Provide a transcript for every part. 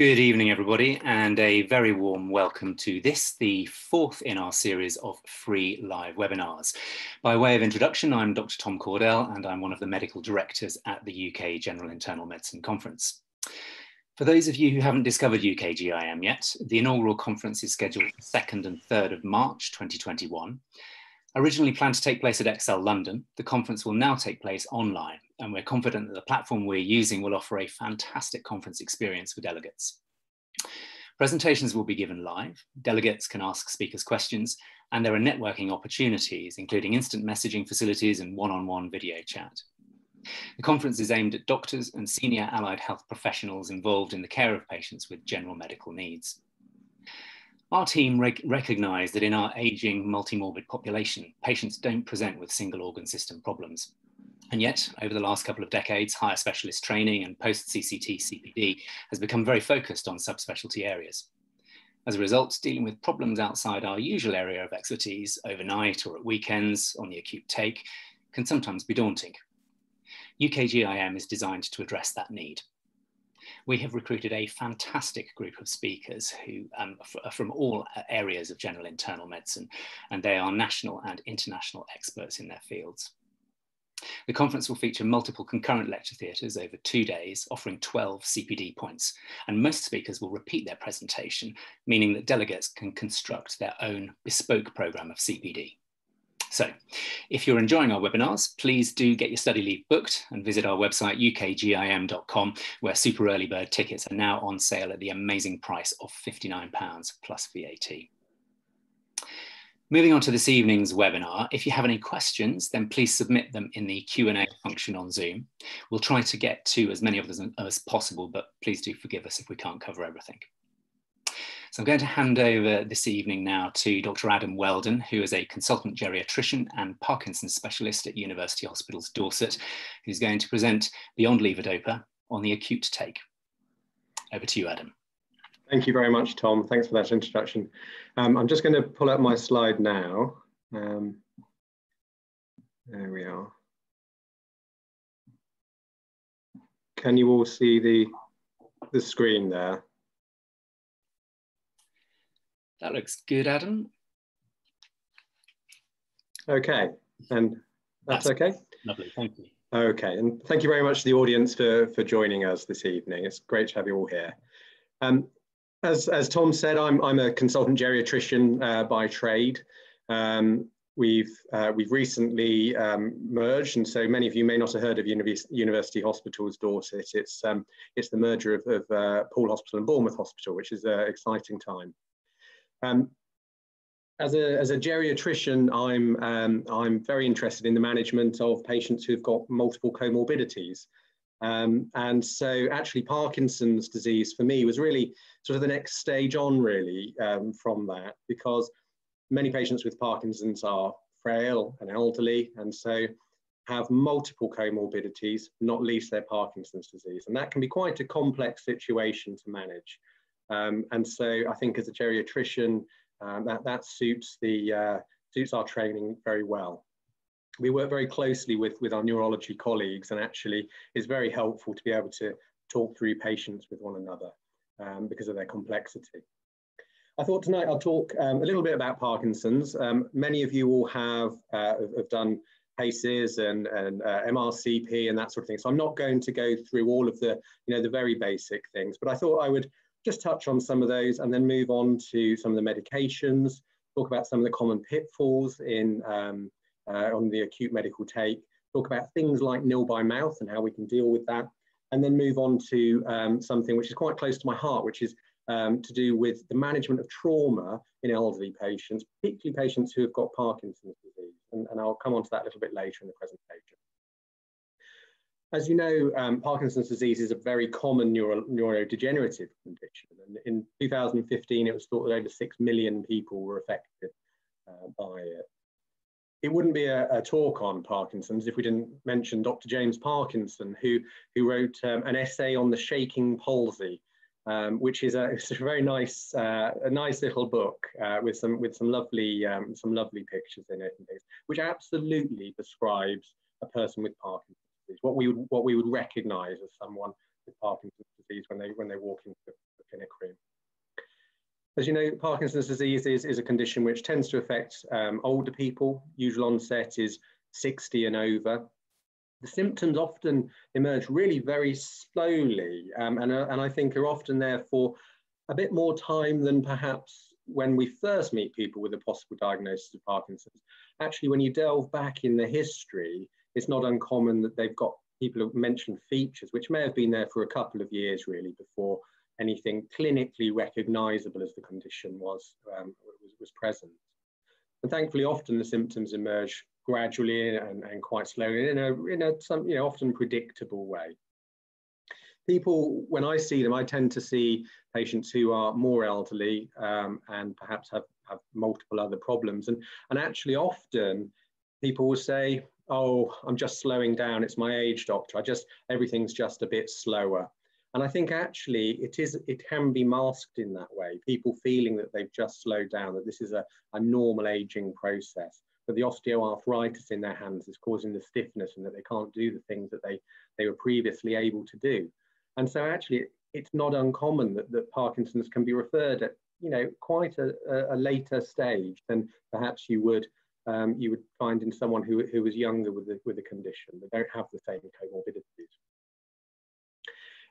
Good evening, everybody, and a very warm welcome to this, the fourth in our series of free live webinars. By way of introduction, I'm Dr. Tom Cordell, and I'm one of the medical directors at the UK General Internal Medicine Conference. For those of you who haven't discovered UKGIM yet, the inaugural conference is scheduled for 2nd and 3rd of March 2021. Originally planned to take place at ExCeL London, the conference will now take place online and we're confident that the platform we're using will offer a fantastic conference experience for delegates. Presentations will be given live, delegates can ask speakers questions, and there are networking opportunities, including instant messaging facilities and one-on-one -on -one video chat. The conference is aimed at doctors and senior allied health professionals involved in the care of patients with general medical needs. Our team rec recognise that in our ageing multimorbid population, patients don't present with single organ system problems. And yet, over the last couple of decades, higher specialist training and post-CCT CPD has become very focused on subspecialty areas. As a result, dealing with problems outside our usual area of expertise overnight or at weekends on the acute take can sometimes be daunting. UKGIM is designed to address that need. We have recruited a fantastic group of speakers who um, from all areas of general internal medicine, and they are national and international experts in their fields. The conference will feature multiple concurrent lecture theatres over two days, offering 12 CPD points, and most speakers will repeat their presentation, meaning that delegates can construct their own bespoke programme of CPD. So, if you're enjoying our webinars, please do get your study leave booked and visit our website ukgim.com, where super early bird tickets are now on sale at the amazing price of £59 plus VAT. Moving on to this evening's webinar, if you have any questions, then please submit them in the Q&A function on Zoom. We'll try to get to as many of them as possible, but please do forgive us if we can't cover everything. So I'm going to hand over this evening now to Dr. Adam Wheldon, who is a consultant geriatrician and Parkinson's specialist at University Hospitals Dorset, who's going to present Beyond Levodopa on the acute take. Over to you, Adam. Thank you very much, Tom. Thanks for that introduction. Um, I'm just going to pull up my slide now. Um, there we are. Can you all see the, the screen there? That looks good, Adam. Okay, and that's, that's okay? Lovely, thank you. Okay, and thank you very much to the audience for, for joining us this evening. It's great to have you all here. Um, as, as Tom said, I'm, I'm a consultant geriatrician uh, by trade. Um, we've, uh, we've recently um, merged, and so many of you may not have heard of University Hospitals Dorset. It's, um, it's the merger of, of uh, Poole Hospital and Bournemouth Hospital, which is an exciting time. Um, as a, as a geriatrician, I'm, um, I'm very interested in the management of patients who've got multiple comorbidities. Um, and so actually Parkinson's disease for me was really sort of the next stage on really um, from that because many patients with Parkinson's are frail and elderly and so have multiple comorbidities, not least their Parkinson's disease. And that can be quite a complex situation to manage. Um, and so I think as a geriatrician, um, that, that suits, the, uh, suits our training very well we work very closely with, with our neurology colleagues and actually it's very helpful to be able to talk through patients with one another um, because of their complexity. I thought tonight I'll talk um, a little bit about Parkinson's. Um, many of you all have, uh, have done PACEs and, and uh, MRCP and that sort of thing. So I'm not going to go through all of the, you know, the very basic things, but I thought I would just touch on some of those and then move on to some of the medications, talk about some of the common pitfalls in um, uh, on the acute medical take, talk about things like nil by mouth and how we can deal with that, and then move on to um, something which is quite close to my heart, which is um, to do with the management of trauma in elderly patients, particularly patients who have got Parkinson's disease. And, and I'll come on to that a little bit later in the presentation. As you know, um, Parkinson's disease is a very common neuro neurodegenerative condition. And in 2015, it was thought that over 6 million people were affected uh, by it it wouldn't be a, a, talk on Parkinson's if we didn't mention Dr. James Parkinson, who, who wrote um, an essay on the shaking palsy, um, which is a, a, very nice, uh, a nice little book uh, with some with some lovely um, some lovely pictures in it, which absolutely describes a person with Parkinson's disease, what we would what we would recognise as someone with Parkinson's disease when they when they walk into the clinic room. As you know, Parkinson's disease is, is a condition which tends to affect um, older people. Usual onset is 60 and over. The symptoms often emerge really very slowly, um, and, uh, and I think are often there for a bit more time than perhaps when we first meet people with a possible diagnosis of Parkinson's. Actually, when you delve back in the history, it's not uncommon that they've got people have mentioned features which may have been there for a couple of years really before anything clinically recognizable as the condition was, um, was, was, present. And thankfully, often the symptoms emerge gradually and, and quite slowly in a, in a some, you know, often predictable way. People, when I see them, I tend to see patients who are more elderly um, and perhaps have, have multiple other problems. And, and actually, often people will say, Oh, I'm just slowing down. It's my age, doctor. I just, everything's just a bit slower. And I think actually it is it can be masked in that way. People feeling that they've just slowed down, that this is a, a normal aging process, but the osteoarthritis in their hands is causing the stiffness and that they can't do the things that they, they were previously able to do. And so actually it's not uncommon that, that Parkinson's can be referred at you know quite a, a later stage than perhaps you would um, you would find in someone who, who was younger with the, with the condition. They don't have the same comorbidities.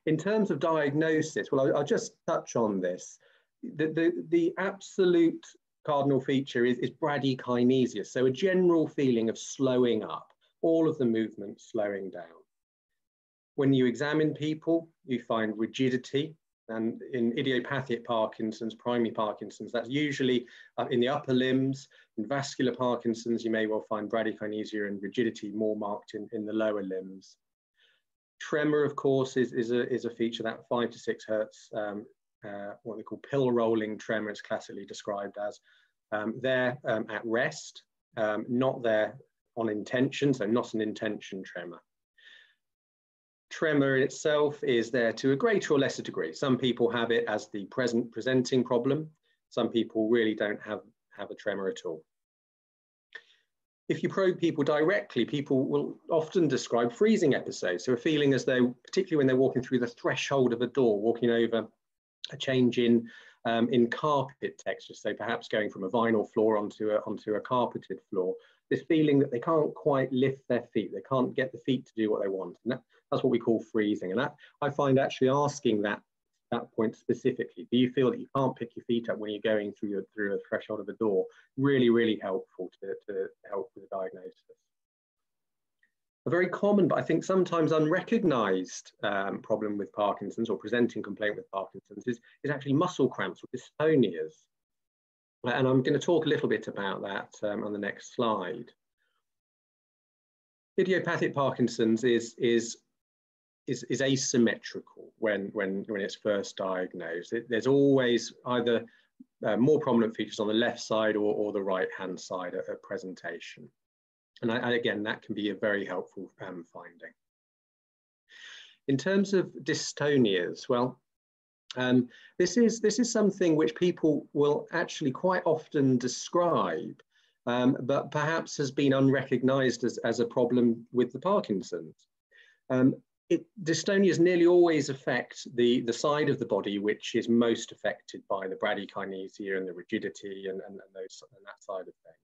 In terms of diagnosis, well, I'll, I'll just touch on this. The, the, the absolute cardinal feature is, is bradykinesia, so a general feeling of slowing up, all of the movement slowing down. When you examine people, you find rigidity, and in idiopathic Parkinson's, primary Parkinson's, that's usually uh, in the upper limbs. In vascular Parkinson's, you may well find bradykinesia and rigidity more marked in, in the lower limbs. Tremor, of course, is, is, a, is a feature that five to six hertz, um, uh, what they call pill rolling tremor, it's classically described as. Um, they're um, at rest, um, not there on intention, so not an intention tremor. Tremor in itself is there to a greater or lesser degree. Some people have it as the present presenting problem. Some people really don't have, have a tremor at all if you probe people directly, people will often describe freezing episodes. So a feeling as though, particularly when they're walking through the threshold of a door, walking over a change in um, in carpet texture, so perhaps going from a vinyl floor onto a, onto a carpeted floor, this feeling that they can't quite lift their feet, they can't get the feet to do what they want. And that, that's what we call freezing. And that, I find actually asking that that point specifically? Do you feel that you can't pick your feet up when you're going through your, through a threshold of a door? Really, really helpful to, to help with the diagnosis. A very common, but I think sometimes unrecognized um, problem with Parkinson's or presenting complaint with Parkinson's is, is actually muscle cramps or dystonias. And I'm going to talk a little bit about that um, on the next slide. Idiopathic Parkinson's is, is is, is asymmetrical when, when, when it's first diagnosed. It, there's always either uh, more prominent features on the left side or, or the right hand side at, at presentation. And, I, and, again, that can be a very helpful um, finding. In terms of dystonias, well, um, this, is, this is something which people will actually quite often describe, um, but perhaps has been unrecognized as, as a problem with the Parkinson's. Um, it, dystonias nearly always affect the, the side of the body which is most affected by the bradykinesia and the rigidity and, and, and, those, and that side of things.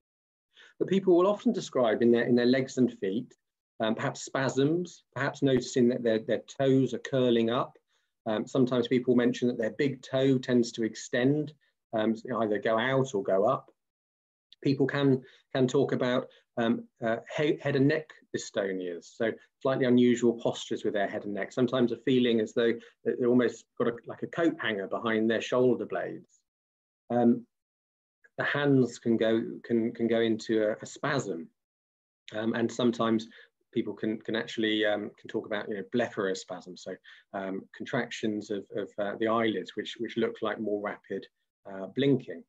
But people will often describe in their, in their legs and feet, um, perhaps spasms, perhaps noticing that their, their toes are curling up. Um, sometimes people mention that their big toe tends to extend, um, either go out or go up. People can, can talk about um, uh, head and neck dystonias, so slightly unusual postures with their head and neck, sometimes a feeling as though they've almost got a, like a coat hanger behind their shoulder blades. Um, the hands can go, can, can go into a, a spasm, um, and sometimes people can, can actually um, can talk about you know blepharospasm, so um, contractions of, of uh, the eyelids, which, which look like more rapid uh, blinking.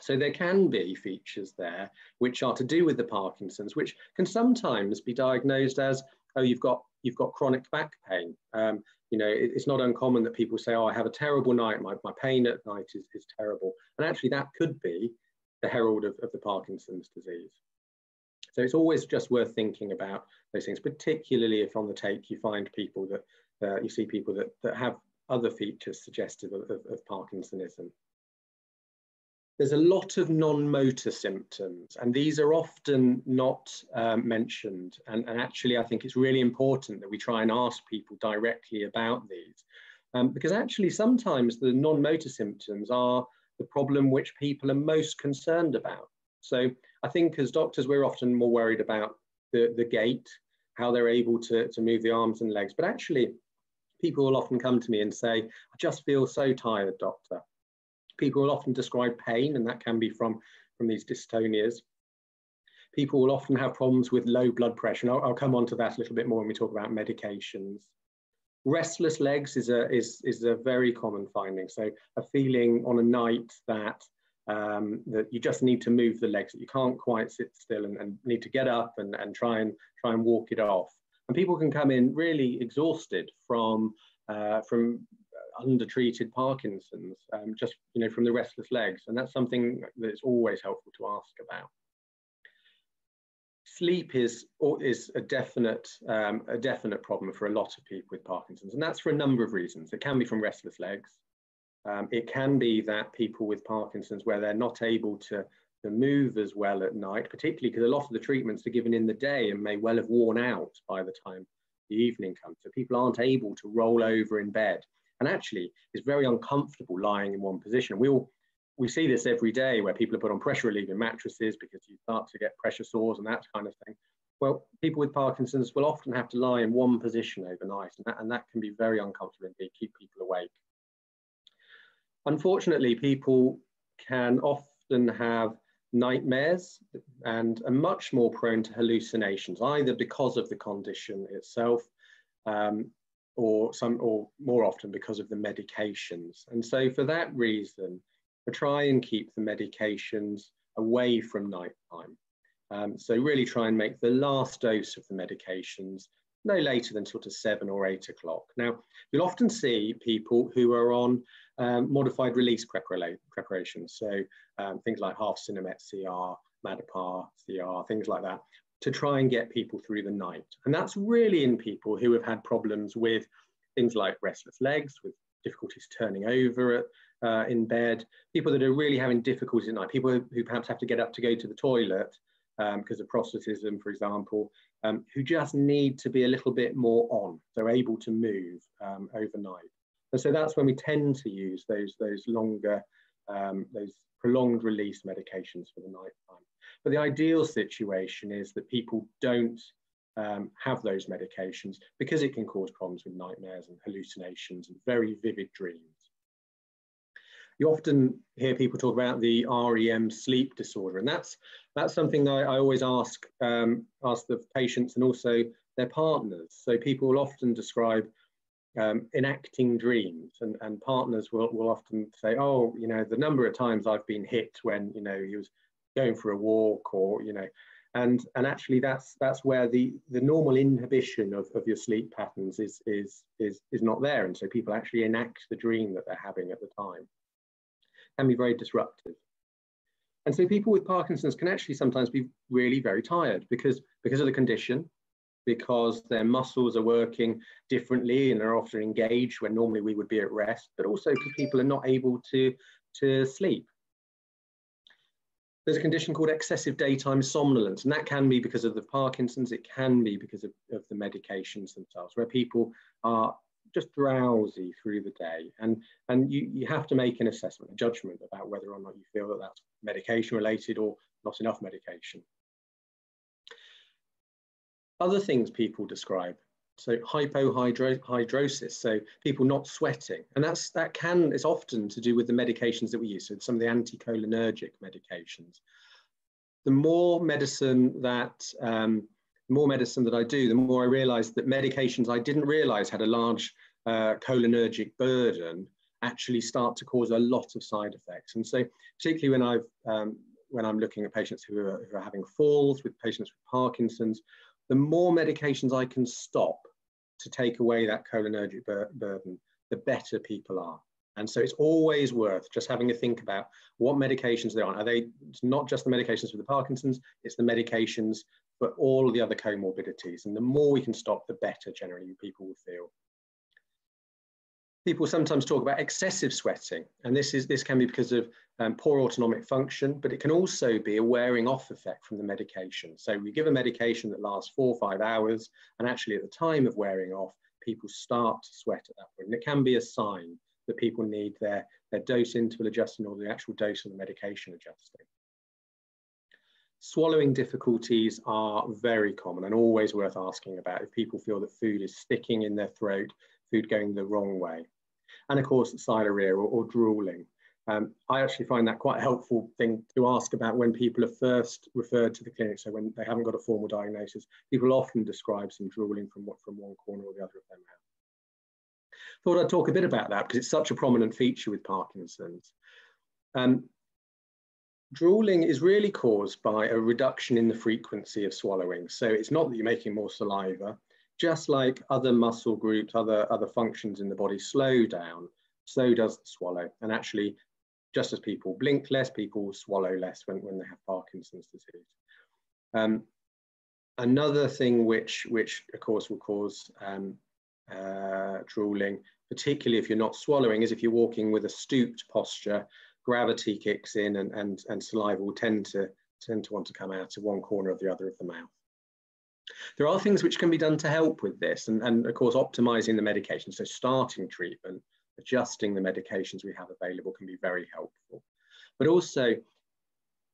So there can be features there which are to do with the Parkinson's, which can sometimes be diagnosed as, oh, you've got you've got chronic back pain. Um, you know, it, it's not uncommon that people say, oh, I have a terrible night. My, my pain at night is, is terrible. And actually that could be the herald of, of the Parkinson's disease. So it's always just worth thinking about those things, particularly if on the take you find people that uh, you see people that, that have other features suggestive of, of, of Parkinsonism. There's a lot of non-motor symptoms, and these are often not um, mentioned. And, and, actually, I think it's really important that we try and ask people directly about these, um, because actually sometimes the non-motor symptoms are the problem which people are most concerned about. So I think as doctors, we're often more worried about the, the gait, how they're able to, to move the arms and legs. But actually, people will often come to me and say, I just feel so tired, doctor. People will often describe pain, and that can be from, from these dystonias. People will often have problems with low blood pressure. And I'll, I'll come on to that a little bit more when we talk about medications. Restless legs is a, is, is a very common finding. So a feeling on a night that um, that you just need to move the legs, that you can't quite sit still and, and, need to get up and, and try and try and walk it off. And people can come in really exhausted from uh, from undertreated Parkinson's, um, just you know from the restless legs, and that's something that's always helpful to ask about. Sleep is is a definite um, a definite problem for a lot of people with Parkinson's, and that's for a number of reasons. It can be from restless legs. Um, it can be that people with Parkinson's, where they're not able to, to move as well at night, particularly because a lot of the treatments are given in the day and may well have worn out by the time the evening comes. So people aren't able to roll over in bed. And actually, it's very uncomfortable lying in one position. We all we see this every day where people are put on pressure relieving mattresses because you start to get pressure sores and that kind of thing. Well, people with Parkinson's will often have to lie in one position overnight, and that, and that can be very uncomfortable indeed, keep people awake. Unfortunately, people can often have nightmares and are much more prone to hallucinations, either because of the condition itself um, or some or more often because of the medications. And so for that reason, I try and keep the medications away from nighttime. Um, so really try and make the last dose of the medications no later than sort of seven or eight o'clock. Now, you'll often see people who are on um, modified release prepara preparations, so um, things like half Sinemet CR, Madopar CR, things like that, to try and get people through the night. And that's really in people who have had problems with things like restless legs, with difficulties turning over uh, in bed, people that are really having difficulties at night, people who, perhaps have to get up to go to the toilet um, because of prostatism, for example, um, who just need to be a little bit more on, so able to move um, overnight. And so that's when we tend to use those, those longer, um, those prolonged release medications for the night time. But the ideal situation is that people don't um, have those medications because it can cause problems with nightmares and hallucinations and very vivid dreams. You often hear people talk about the REM sleep disorder, and that's that's something I, I always ask um, ask the patients and also their partners. So people will often describe um, enacting dreams, and, and partners will, will often say, "Oh, you know, the number of times I've been hit when you know he was going for a walk, or you know." And, and actually that's that's where the, the normal inhibition of, of your sleep patterns is, is, is, is not there. And so people actually enact the dream that they're having at the time. Can be very disruptive. And so people with Parkinson's can actually sometimes be really very tired because, because of the condition, because their muscles are working differently and are often engaged when normally we would be at rest, but also because people are not able to, to sleep. There's a condition called excessive daytime somnolence, and that can be because of the Parkinson's, it can be because of, of the medications themselves, where people are just drowsy through the day. And, and you, you have to make an assessment, a judgment about whether or not you feel that that's medication related or not enough medication. Other things people describe, so hypohidrosis, so people not sweating, and that's that can is often to do with the medications that we use, so some of the anticholinergic medications. The more medicine that um, more medicine that I do, the more I realize that medications I didn't realize had a large uh, cholinergic burden actually start to cause a lot of side effects. And so, particularly when I've um, when I'm looking at patients who are, who are having falls, with patients with Parkinson's, the more medications I can stop to take away that cholinergic bur burden, the better people are. And so it's always worth just having a think about what medications they're on. Are they, it's not just the medications for the Parkinson's, it's the medications for all the other comorbidities. And the more we can stop, the better generally people will feel. People sometimes talk about excessive sweating, and this, is, this can be because of um, poor autonomic function, but it can also be a wearing off effect from the medication. So we give a medication that lasts four or five hours, and actually at the time of wearing off, people start to sweat at that point. And it can be a sign that people need their, their dose interval adjusting or the actual dose of the medication adjusting. Swallowing difficulties are very common and always worth asking about if people feel that food is sticking in their throat, food going the wrong way. And of course, sialorrhea or, or drooling. Um, I actually find that quite a helpful thing to ask about when people are first referred to the clinic. So when they haven't got a formal diagnosis, people often describe some drooling from, from one corner or the other of their mouth. Thought I'd talk a bit about that because it's such a prominent feature with Parkinson's. Um, drooling is really caused by a reduction in the frequency of swallowing. So it's not that you're making more saliva, just like other muscle groups, other, other functions in the body slow down, so does the swallow. And actually, just as people blink less, people swallow less when, when they have Parkinson's disease. Um, another thing which, which of course will cause um, uh, drooling, particularly if you're not swallowing, is if you're walking with a stooped posture, gravity kicks in and, and, and saliva will tend to, tend to want to come out of one corner or the other of the mouth. There are things which can be done to help with this, and, and of course, optimizing the medication. So, starting treatment, adjusting the medications we have available can be very helpful. But also,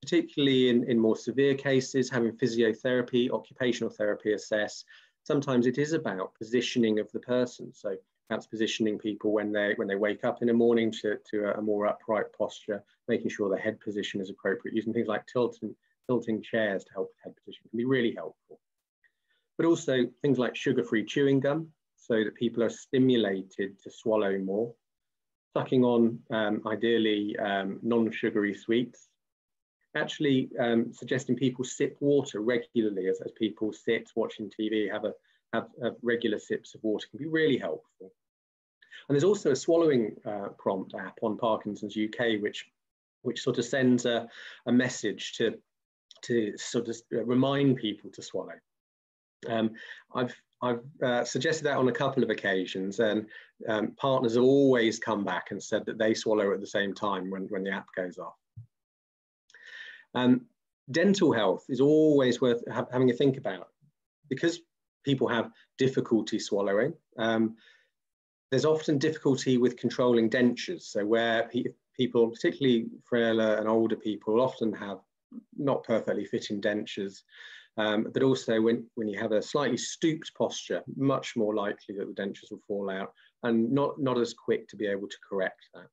particularly in, in more severe cases, having physiotherapy, occupational therapy assess, sometimes it is about positioning of the person. So, perhaps positioning people when they when they wake up in the morning to, to a more upright posture, making sure the head position is appropriate, using things like tilting, tilting chairs to help with head position can be really helpful. But also things like sugar-free chewing gum, so that people are stimulated to swallow more. Sucking on um, ideally um, non-sugary sweets. Actually um, suggesting people sip water regularly as, as people sit watching TV, have a have, have regular sips of water can be really helpful. And there's also a swallowing uh, prompt app on Parkinson's UK, which which sort of sends a, a message to to sort of remind people to swallow. Um, I've I've uh, suggested that on a couple of occasions, and um, partners have always come back and said that they swallow at the same time when, when the app goes off. Um, dental health is always worth ha having a think about because people have difficulty swallowing. Um, there's often difficulty with controlling dentures. So where pe people, particularly frailer and older people, often have not perfectly fitting dentures. Um, but also when, when you have a slightly stooped posture, much more likely that the dentures will fall out and not, not as quick to be able to correct that.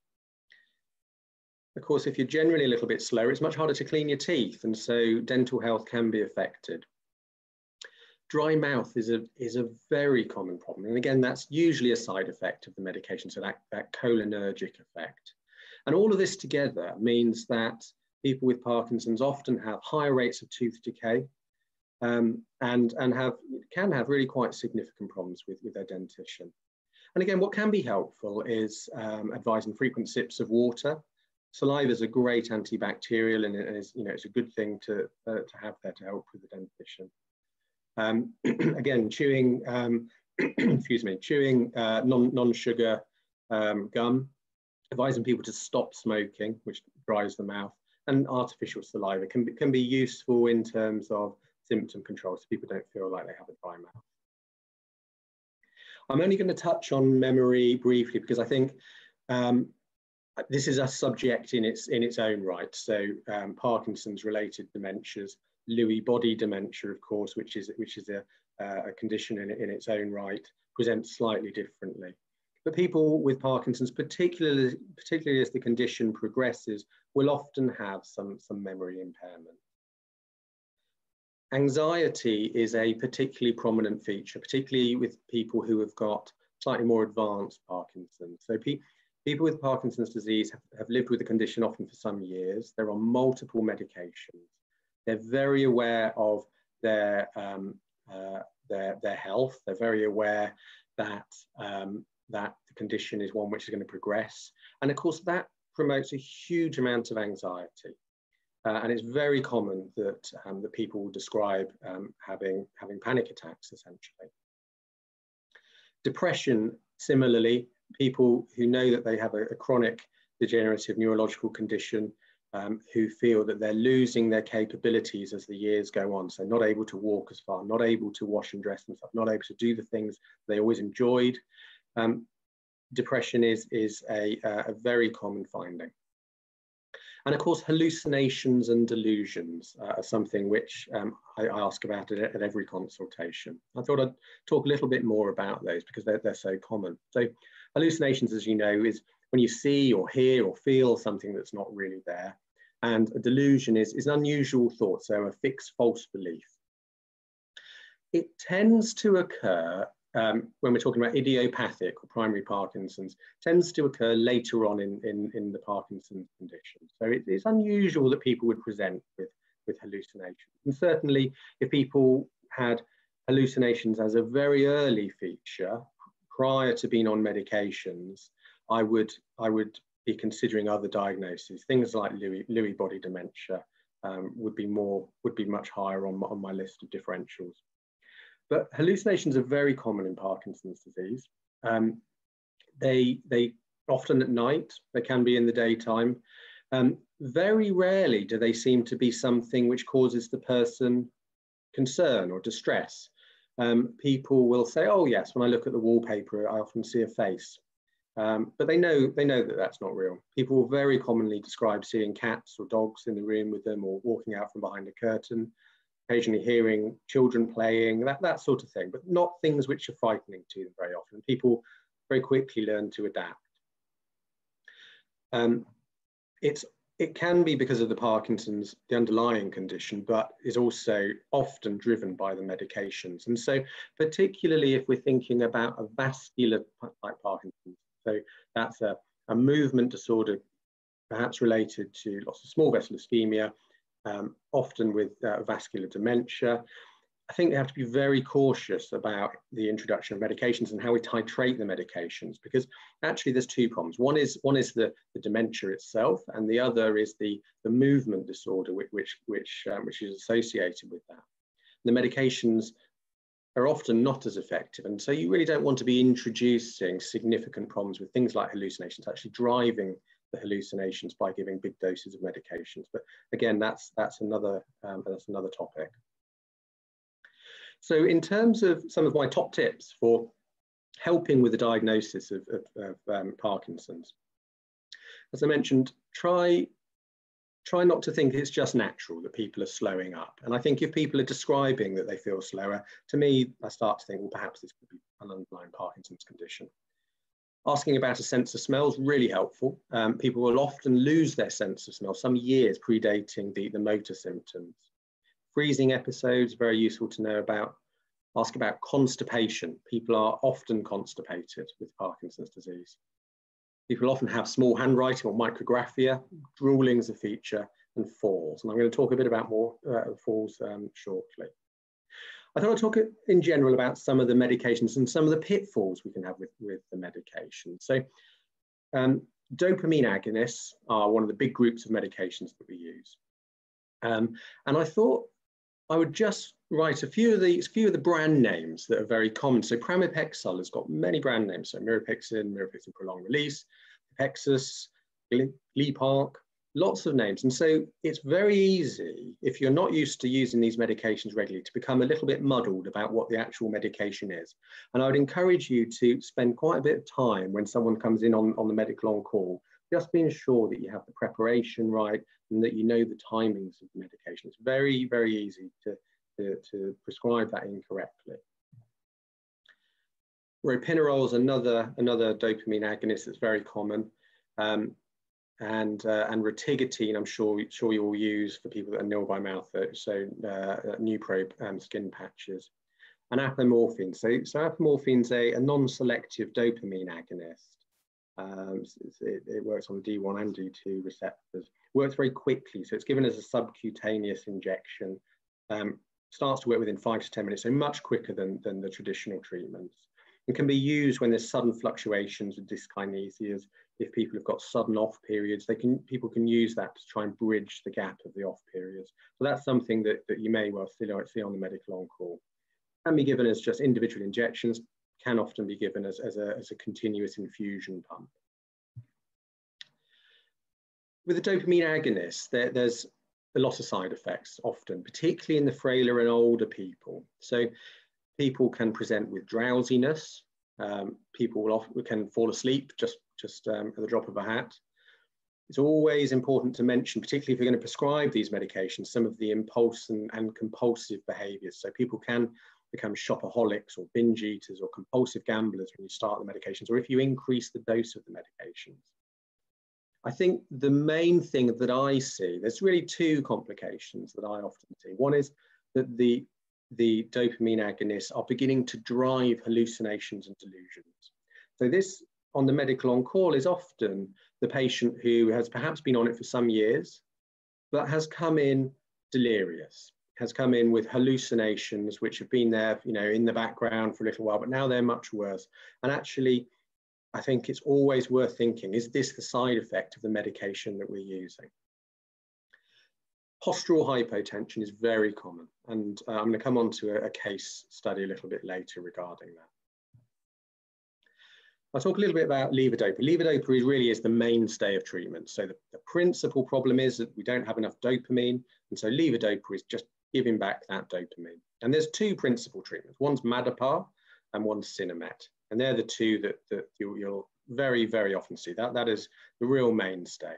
Of course, if you're generally a little bit slower, it's much harder to clean your teeth. And so dental health can be affected. Dry mouth is a, is a very common problem. And again, that's usually a side effect of the medication, so that, that cholinergic effect. And all of this together means that people with Parkinson's often have higher rates of tooth decay, um, and, and have, can have really quite significant problems with, with their dentition. And again, what can be helpful is um, advising frequent sips of water. Saliva is a great antibacterial and it is, you know, it's a good thing to, uh, to have there to help with the dentition. Um, again, chewing, um, excuse me, chewing uh, non, non-sugar um, gum, advising people to stop smoking, which dries the mouth, and artificial saliva can be, can be useful in terms of symptom control so people don't feel like they have a dry mouth. I'm only going to touch on memory briefly because I think um, this is a subject in its, in its own right. So um, Parkinson's related dementias, Lewy body dementia, of course, which is, which is a, uh, a condition in, in its own right, presents slightly differently. But people with Parkinson's, particularly, particularly as the condition progresses, will often have some, some memory impairment. Anxiety is a particularly prominent feature, particularly with people who have got slightly more advanced Parkinson's. So pe people with Parkinson's disease have, have lived with the condition often for some years. There are multiple medications. They're very aware of their, um, uh, their, their health. They're very aware that, um, that the condition is one which is going to progress. And of course, that promotes a huge amount of anxiety. Uh, and it's very common that, um, that people will describe um, having, having panic attacks, essentially. Depression, similarly, people who know that they have a, a chronic degenerative neurological condition um, who feel that they're losing their capabilities as the years go on. So not able to walk as far, not able to wash and dress themselves, not able to do the things they always enjoyed. Um, depression is, is a, a very common finding. And of course, hallucinations and delusions uh, are something which um, I, I, ask about at, at, every consultation. I thought I'd talk a little bit more about those because they're, they're so common. So hallucinations, as you know, is when you see or hear or feel something that's not really there. And a delusion is, is an unusual thought, so a fixed false belief. It tends to occur um, when we're talking about idiopathic or primary Parkinson's, tends to occur later on in, in, in the Parkinson's condition. So it, it's unusual that people would present with, with hallucinations. And certainly if people had hallucinations as a very early feature prior to being on medications, I would, I would be considering other diagnoses. Things like Lewy, Lewy body dementia um, would be more, would be much higher on, on my list of differentials. But hallucinations are very common in Parkinson's disease. Um, they, they often at night, they can be in the daytime. Um, very rarely do they seem to be something which causes the person concern or distress. Um, people will say, oh yes, when I look at the wallpaper, I often see a face. Um, but they know, they know that that's not real. People will very commonly describe seeing cats or dogs in the room with them or walking out from behind a curtain occasionally hearing children playing, that, that sort of thing, but not things which are frightening to them very often. People very quickly learn to adapt. Um, it's, it can be because of the Parkinson's, the underlying condition, but is also often driven by the medications. And so particularly if we're thinking about a vascular like Parkinson's, so that's a, a movement disorder perhaps related to loss of small vessel ischemia, um, often with uh, vascular dementia. I think they have to be very cautious about the introduction of medications and how we titrate the medications because actually there's two problems. One is one is the, the dementia itself, and the other is the, the movement disorder which which which, um, which is associated with that. The medications are often not as effective, and so you really don't want to be introducing significant problems with things like hallucinations, actually driving the hallucinations by giving big doses of medications. But again, that's, that's, another, um, that's another topic. So in terms of some of my top tips for helping with the diagnosis of, of, of um, Parkinson's, as I mentioned, try, try not to think it's just natural that people are slowing up. And I think if people are describing that they feel slower, to me, I start to think, well, perhaps this could be an underlying Parkinson's condition. Asking about a sense of smell is really helpful. Um, people will often lose their sense of smell, some years predating the, the motor symptoms. Freezing episodes, very useful to know about. Ask about constipation. People are often constipated with Parkinson's disease. People often have small handwriting or micrographia. Drooling is a feature, and falls. And I'm going to talk a bit about more uh, falls um, shortly. I thought I'd talk in general about some of the medications and some of the pitfalls we can have with, with the medication. So um, dopamine agonists are one of the big groups of medications that we use. Um, and I thought I would just write a few of these, few of the brand names that are very common. So pramipexole has got many brand names. So Mirapexin, Mirapexin prolonged release, Pexus, Glepark, lots of names. And so it's very easy, if you're not used to using these medications regularly, to become a little bit muddled about what the actual medication is. And I would encourage you to spend quite a bit of time when someone comes in on, on the medical on call, just being sure that you have the preparation right and that you know the timings of the medication. It's very, very easy to, to, to prescribe that incorrectly. Ropinirole is another, another dopamine agonist that's very common. Um, and uh, and rotigotine, I'm sure sure you will use for people that are nil by mouth, uh, so uh, probe um, skin patches, and apomorphine. So so apomorphine is a, a non-selective dopamine agonist. Um, it, it, works on D1 and D2 receptors. Works very quickly, so it's given as a subcutaneous injection. Um, starts to work within five to 10 minutes, so much quicker than, than the traditional treatments. And can be used when there's sudden fluctuations with dyskinesias, if people have got sudden off periods, they can people can use that to try and bridge the gap of the off periods. So that's something that, that you may well see, see on the medical on-call. Can be given as just individual injections. can often be given as, as, a, as a continuous infusion pump. With the dopamine agonist, there, there's a lot of side effects often, particularly in the frailer and older people. So people can present with drowsiness. Um, people will often can fall asleep just, just um, at the drop of a hat. It's always important to mention, particularly if you're going to prescribe these medications, some of the impulse and, and compulsive behaviors. So people can become shopaholics or binge eaters or compulsive gamblers when you start the medications, or if you increase the dose of the medications. I think the main thing that I see, there's really two complications that I often see. One is that the, the dopamine agonists are beginning to drive hallucinations and delusions. So this on the medical on-call is often the patient who has perhaps been on it for some years, but has come in delirious, has come in with hallucinations which have been there, you know, in the background for a little while, but now they're much worse. And actually I think it's always worth thinking, is this the side effect of the medication that we're using? Postural hypotension is very common, and uh, I'm going to come on to a, a, case study a little bit later regarding that. I'll talk a little bit about levodopa. Levodopa is really is the mainstay of treatment. So the, the principal problem is that we don't have enough dopamine, and so levodopa is just giving back that dopamine. And there's two principal treatments. One's Madopar and one's Sinemet. And they're the two that, that you'll, you'll very, very often see. That, that is the real mainstay.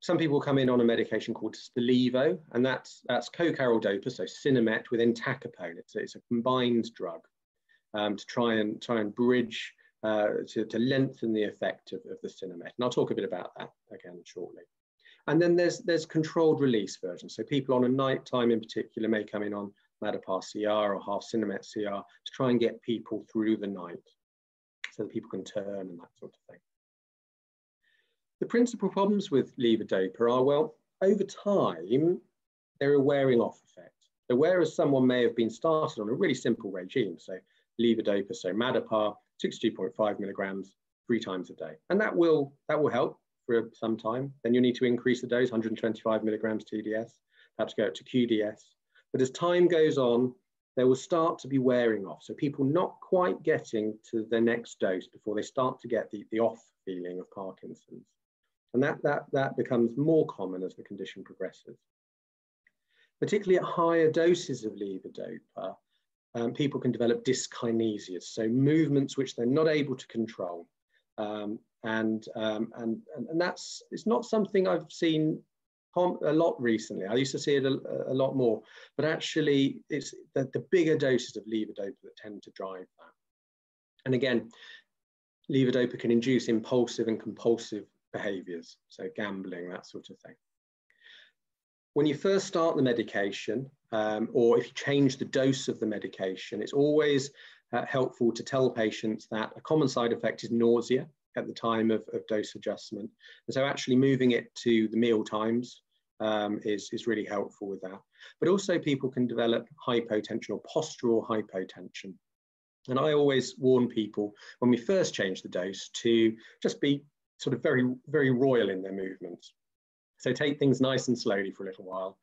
Some people come in on a medication called Stalevo, and that's, that's co-careldopa, so Sinemet with entacapone. It's, it's a combined drug um, to try and, try and bridge, uh, to, to lengthen the effect of, of the Sinemet. And I'll talk a bit about that again shortly. And then there's, there's controlled release versions. So people on a night time in particular may come in on Madopar CR or half Sinemet CR to try and get people through the night so that people can turn and that sort of thing. The principal problems with levodopa are, well, over time, they're a wearing off effect. So whereas someone may have been started on a really simple regime, so levodopa, so Madopar, 62.5 milligrams, three times a day. And that will, that will help for some time. Then you need to increase the dose, 125 milligrams TDS, perhaps go up to QDS. But as time goes on, there will start to be wearing off. So people not quite getting to their next dose before they start to get the, the off feeling of Parkinson's. And that, that, that becomes more common as the condition progresses. Particularly at higher doses of levodopa, um, people can develop dyskinesias, so movements which they're not able to control. Um, and, um, and, and, that's, it's not something I've seen a lot recently. I used to see it a, a lot more, but actually it's the, the bigger doses of levodopa that tend to drive that. And again, levodopa can induce impulsive and compulsive behaviors, so gambling, that sort of thing. When you first start the medication, um, or if you change the dose of the medication, it's always uh, helpful to tell patients that a common side effect is nausea at the time of, of dose adjustment. And so actually moving it to the meal times um, is, is really helpful with that. But also people can develop hypotension or postural hypotension. And I always warn people when we first change the dose to just be sort of very, very royal in their movements. So take things nice and slowly for a little while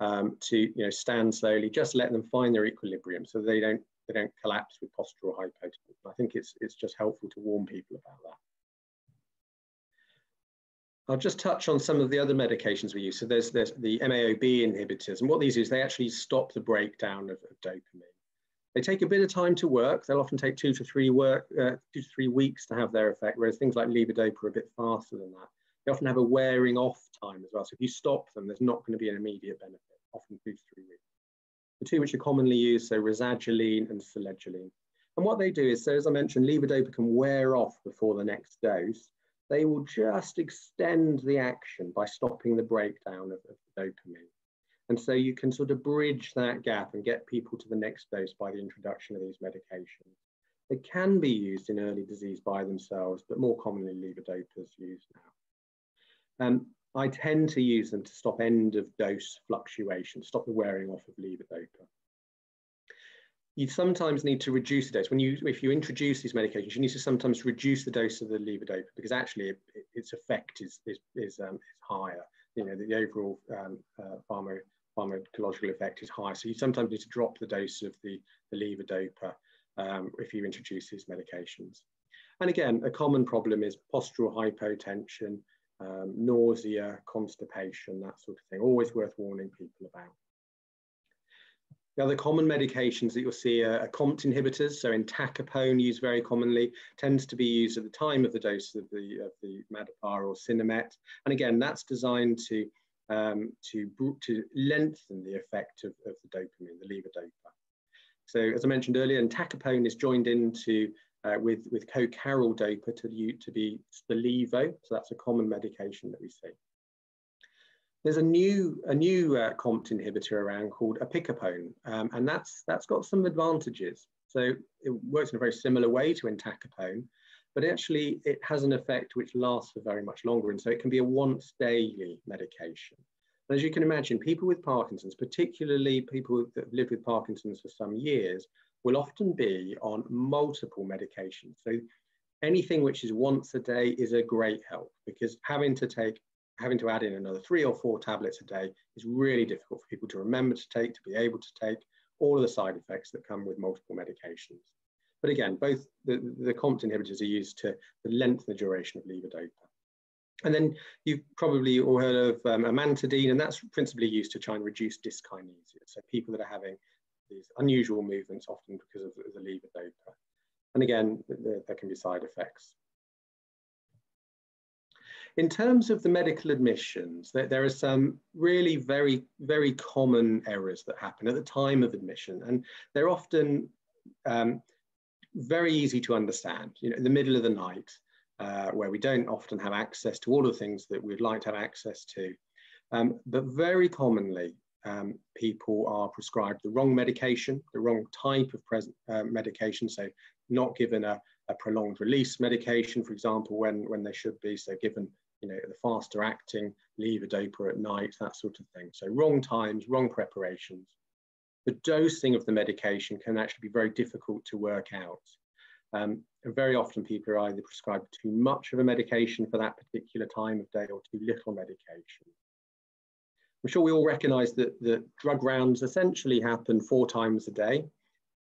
um, to you know, stand slowly, just let them find their equilibrium so they don't, they don't collapse with postural hypotension. I think it's, it's just helpful to warn people about that. I'll just touch on some of the other medications we use. So there's, there's the MAOB inhibitors, and what these do is they actually stop the breakdown of, of dopamine. They take a bit of time to work. They'll often take two to three work, uh, two to three weeks to have their effect, whereas things like levodopa are a bit faster than that. They often have a wearing off time as well. So if you stop them, there's not going to be an immediate benefit, often two to three weeks. The two which are commonly used, so rasagiline and selegiline. And what they do is, so as I mentioned, levodopa can wear off before the next dose they will just extend the action by stopping the breakdown of, of dopamine. And so you can sort of bridge that gap and get people to the next dose by the introduction of these medications. They can be used in early disease by themselves, but more commonly levodopa is used now. Um, I tend to use them to stop end of dose fluctuation, stop the wearing off of levodopa you sometimes need to reduce the dose. When you, if you introduce these medications, you need to sometimes reduce the dose of the levodopa because actually it, it, its effect is, is, is, um, is, higher. You know, the, the overall um, uh, pharmacological effect is higher. So you sometimes need to drop the dose of the, the levodopa um, if you introduce these medications. And again, a common problem is postural hypotension, um, nausea, constipation, that sort of thing. Always worth warning people about. The other common medications that you'll see are, are COMT inhibitors. So entacapone used very commonly, tends to be used at the time of the dose of the, of the Madopar or Sinemet. And again, that's designed to, um, to, to lengthen the effect of, of the dopamine, the levodopa. So as I mentioned earlier, entacapone is joined into uh, with, with co-careldopa to, to be Stalevo. So that's a common medication that we see. There's a new, a new uh, COMT inhibitor around called opicapone, um, and that's, that's got some advantages. So it works in a very similar way to entacapone, but actually it has an effect which lasts for very much longer. And so it can be a once daily medication. And as you can imagine, people with Parkinson's, particularly people that have lived with Parkinson's for some years, will often be on multiple medications. So anything which is once a day is a great help because having to take having to add in another three or four tablets a day is really difficult for people to remember to take, to be able to take, all of the side effects that come with multiple medications. But again, both the, the COMT inhibitors are used to, lengthen the duration of levodopa. And then you've probably all heard of um, amantadine, and that's principally used to try and reduce dyskinesia. So people that are having these unusual movements, often because of the, the levodopa. And again, there, there can be side effects. In terms of the medical admissions, there, there, are some really very, very common errors that happen at the time of admission, and they're often um, very easy to understand. You know, in the middle of the night, uh, where we don't often have access to all the things that we'd like to have access to. Um, but very commonly, um, people are prescribed the wrong medication, the wrong type of present, uh, medication, so not given a, a prolonged release medication, for example, when, when they should be, so given you know, the faster acting levodopa at night, that sort of thing. So wrong times, wrong preparations. The dosing of the medication can actually be very difficult to work out. Um, and very often people are either prescribed too much of a medication for that particular time of day or too little medication. I'm sure we all recognize that, the drug rounds essentially happen four times a day.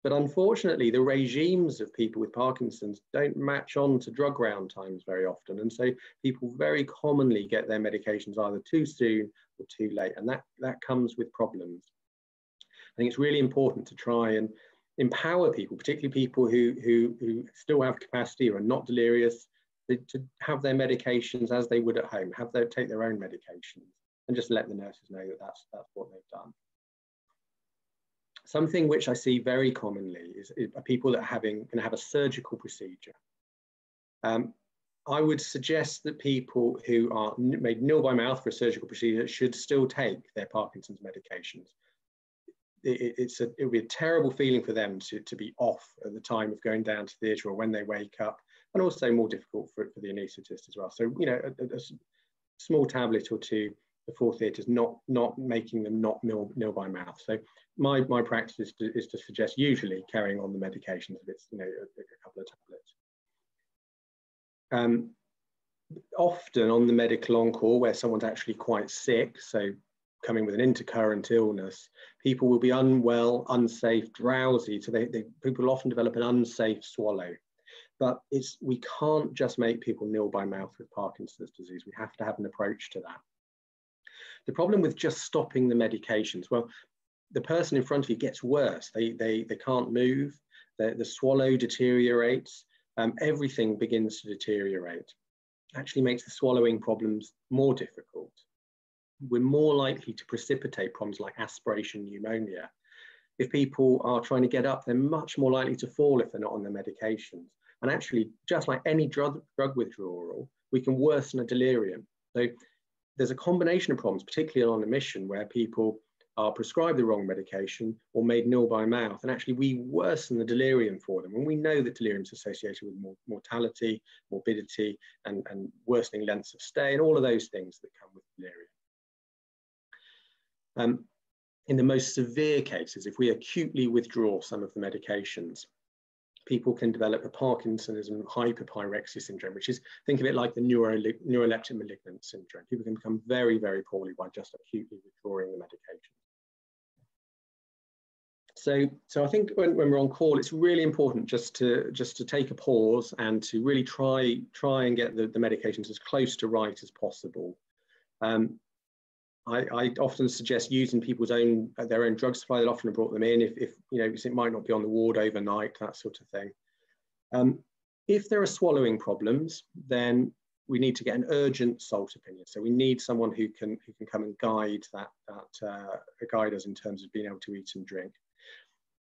But unfortunately, the regimes of people with Parkinson's don't match on to drug round times very often. And so people very commonly get their medications either too soon or too late. And that, that comes with problems. I think it's really important to try and empower people, particularly people who, who, who still have capacity or are not delirious, to, to have their medications as they would at home, have their, take their own medications, and just let the nurses know that that's, that's what they've done. Something which I see very commonly is, is people that are having to have a surgical procedure. Um, I would suggest that people who are made nil by mouth for a surgical procedure should still take their Parkinson's medications. It, it's a, it would be a terrible feeling for them to, to be off at the time of going down to theatre or when they wake up, and also more difficult for, for the anaesthetist as well. So, you know, a, a small tablet or two before theatres, not not making them not nil, nil by mouth. So my, my practice is to, is to suggest usually carrying on the medications if it's you know a, a couple of tablets. Um, often on the medical on-call where someone's actually quite sick, so coming with an intercurrent illness, people will be unwell, unsafe, drowsy. So they, they people often develop an unsafe swallow. But it's we can't just make people nil by mouth with Parkinson's disease. We have to have an approach to that. The problem with just stopping the medications, well, the person in front of you gets worse. They, they, they can't move, the, the swallow deteriorates, um, everything begins to deteriorate. Actually makes the swallowing problems more difficult. We're more likely to precipitate problems like aspiration pneumonia. If people are trying to get up, they're much more likely to fall if they're not on their medications. And actually, just like any drug, drug withdrawal, we can worsen a delirium. So there's a combination of problems, particularly on admission, where people are prescribed the wrong medication or made nil by mouth. And actually, we worsen the delirium for them. And we know that delirium is associated with more mortality, morbidity, and, and worsening lengths of stay, and all of those things that come with delirium. Um, in the most severe cases, if we acutely withdraw some of the medications, people can develop a Parkinsonism hyperpyrexia syndrome, which is, think of it like the neuro, neuroleptic malignant syndrome. People can become very, very poorly by just acutely withdrawing the medication. So, so I think when, when we're on call, it's really important just to just to take a pause and to really try try and get the, the medications as close to right as possible. Um, I, I, often suggest using people's own their own drug supply. They'll often have brought them in if, if you know it might not be on the ward overnight, that sort of thing. Um, if there are swallowing problems, then we need to get an urgent SALT opinion. So we need someone who can who can come and guide that that uh, guide us in terms of being able to eat and drink.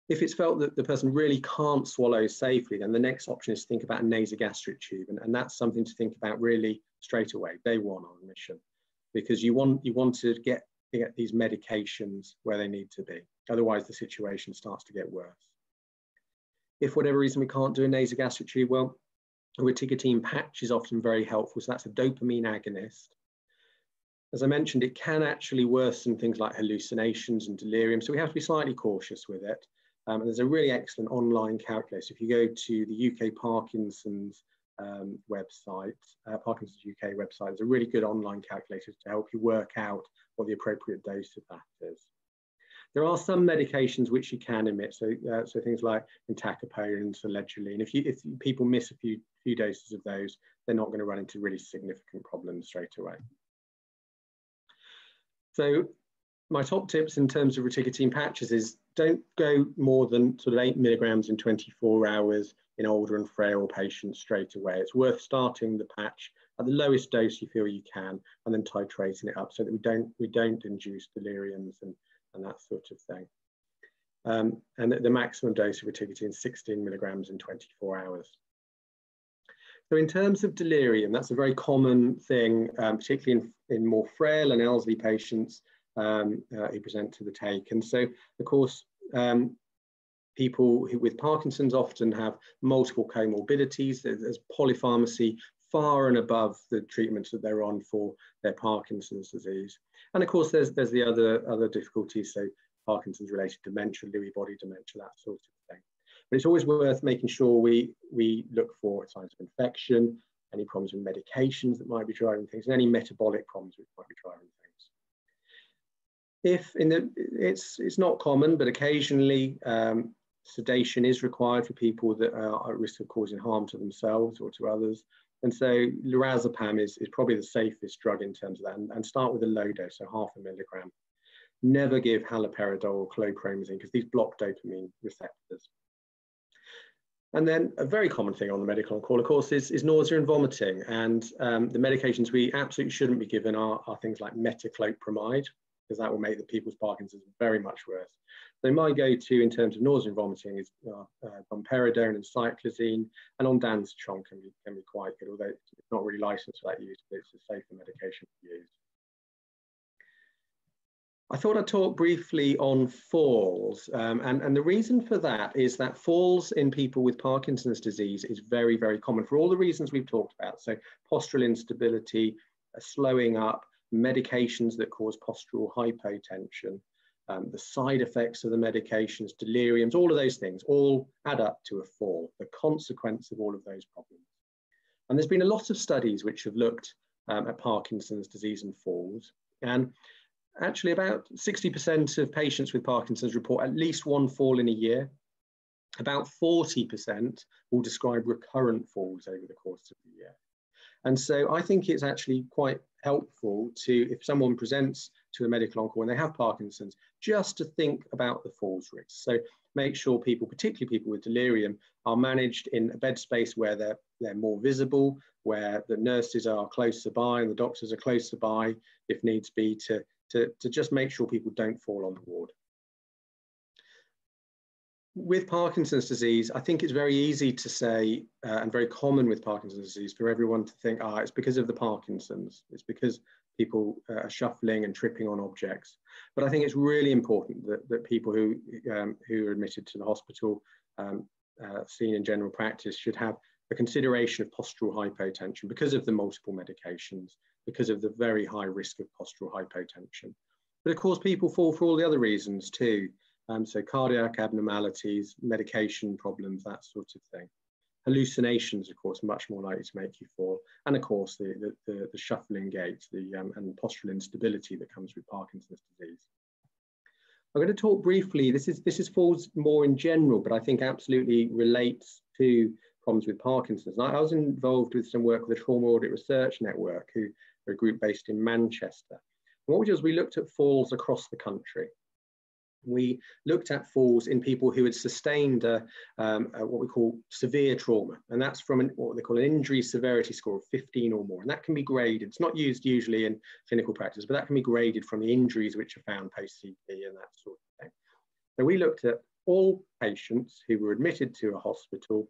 If it's felt that the person really can't swallow safely, then the next option is to think about a nasogastric tube, and, and that's something to think about really straight away, day one on admission because you want you want to get get these medications where they need to be. Otherwise, the situation starts to get worse. If whatever reason we can't do a nasogastric tube, well, a rotigotine patch is often very helpful. So that's a dopamine agonist. As I mentioned, it can actually worsen things like hallucinations and delirium. So we have to be slightly cautious with it. Um, and there's a really excellent online calculator. If you go to the UK Parkinson's um, website, uh, Parkinson's UK website. There's a really good online calculator to help you work out what the appropriate dose of that is. There are some medications which you can omit, so, uh, so things like entacapone and legiline. If, you, if people miss a few, few doses of those, they're not going to run into really significant problems straight away. So my top tips in terms of rotigotine patches is don't go more than sort of eight milligrams in 24 hours in older and frail patients straight away. It's worth starting the patch at the lowest dose you feel you can and then titrating it up so that we don't, we don't induce deliriums and, and that sort of thing. Um, and the, maximum dose of rotigotine is 16 milligrams in 24 hours. So in terms of delirium, that's a very common thing, um, particularly in, in more frail and elderly patients um, uh, who present to the take. And so, of course, um, people who, with Parkinson's often have multiple comorbidities. There's polypharmacy far and above the treatments that they're on for their Parkinson's disease. And of course, there's, there's the other, other difficulties, so Parkinson's related dementia, Lewy body dementia, that sort of thing. But it's always worth making sure we, we look for signs of infection, any problems with medications that might be driving things, and any metabolic problems which might be driving things if in the it's it's not common but occasionally um, sedation is required for people that are at risk of causing harm to themselves or to others. And so lorazepam is, is probably the safest drug in terms of that. And, and start with a low dose, so half a milligram. Never give haloperidol or chlorpromazine because these block dopamine receptors. And then a very common thing on the medical call, of course, is, is nausea and vomiting. And um, the medications we absolutely shouldn't be given are, are things like metoclopramide, because that will make the people's Parkinson's very much worse. So my go to, in terms of nausea and vomiting, is uh, uh, domperidone and cyclizine, and ondansetron can be, can be quite good, although it's not really licensed for that use, but it's a safer medication to use. I thought I'd talk briefly on falls. Um, and, and the reason for that is that falls in people with Parkinson's disease is very, very common for all the reasons we've talked about. So postural instability, slowing up, medications that cause postural hypotension, um, the side effects of the medications, deliriums, all of those things all add up to a fall, the consequence of all of those problems. And there's been a lot of studies which have looked um, at Parkinson's disease and falls. And actually about 60% of patients with Parkinson's report at least one fall in a year. About 40% will describe recurrent falls over the course of the year. And so I think it's actually quite helpful to, if someone presents to a medical on-call and they have Parkinson's, just to think about the falls risk. So make sure people, particularly people with delirium, are managed in a bed space where they're, they're more visible, where the nurses are closer by and the doctors are closer by, if needs be, to, to, to just make sure people don't fall on the ward with Parkinson's disease, I think it's very easy to say, uh, and very common with Parkinson's disease, for everyone to think, ah, it's because of the Parkinson's. It's because people uh, are shuffling and tripping on objects. But I think it's really important that, that people who, um, who are admitted to the hospital, um, uh, seen in general practice, should have a consideration of postural hypotension because of the multiple medications, because of the very high risk of postural hypotension. But of course, people fall for all the other reasons too. Um, so cardiac abnormalities, medication problems, that sort of thing. Hallucinations, of course, much more likely to make you fall. And of course, the, the, the, the shuffling gait the, um, and postural instability that comes with Parkinson's disease. I'm going to talk briefly, this is this is falls more in general, but I think absolutely relates to problems with Parkinson's. I, I was involved with some work with the Trauma Audit Research Network, who are a group based in Manchester. And what we did was we looked at falls across the country we looked at falls in people who had sustained a, um, a, what we call severe trauma, and that's from an, what they call an injury severity score of 15 or more. And that can be graded. It's not used usually in clinical practice, but that can be graded from the injuries which are found post CP and that sort of thing. So we looked at all patients who were admitted to a hospital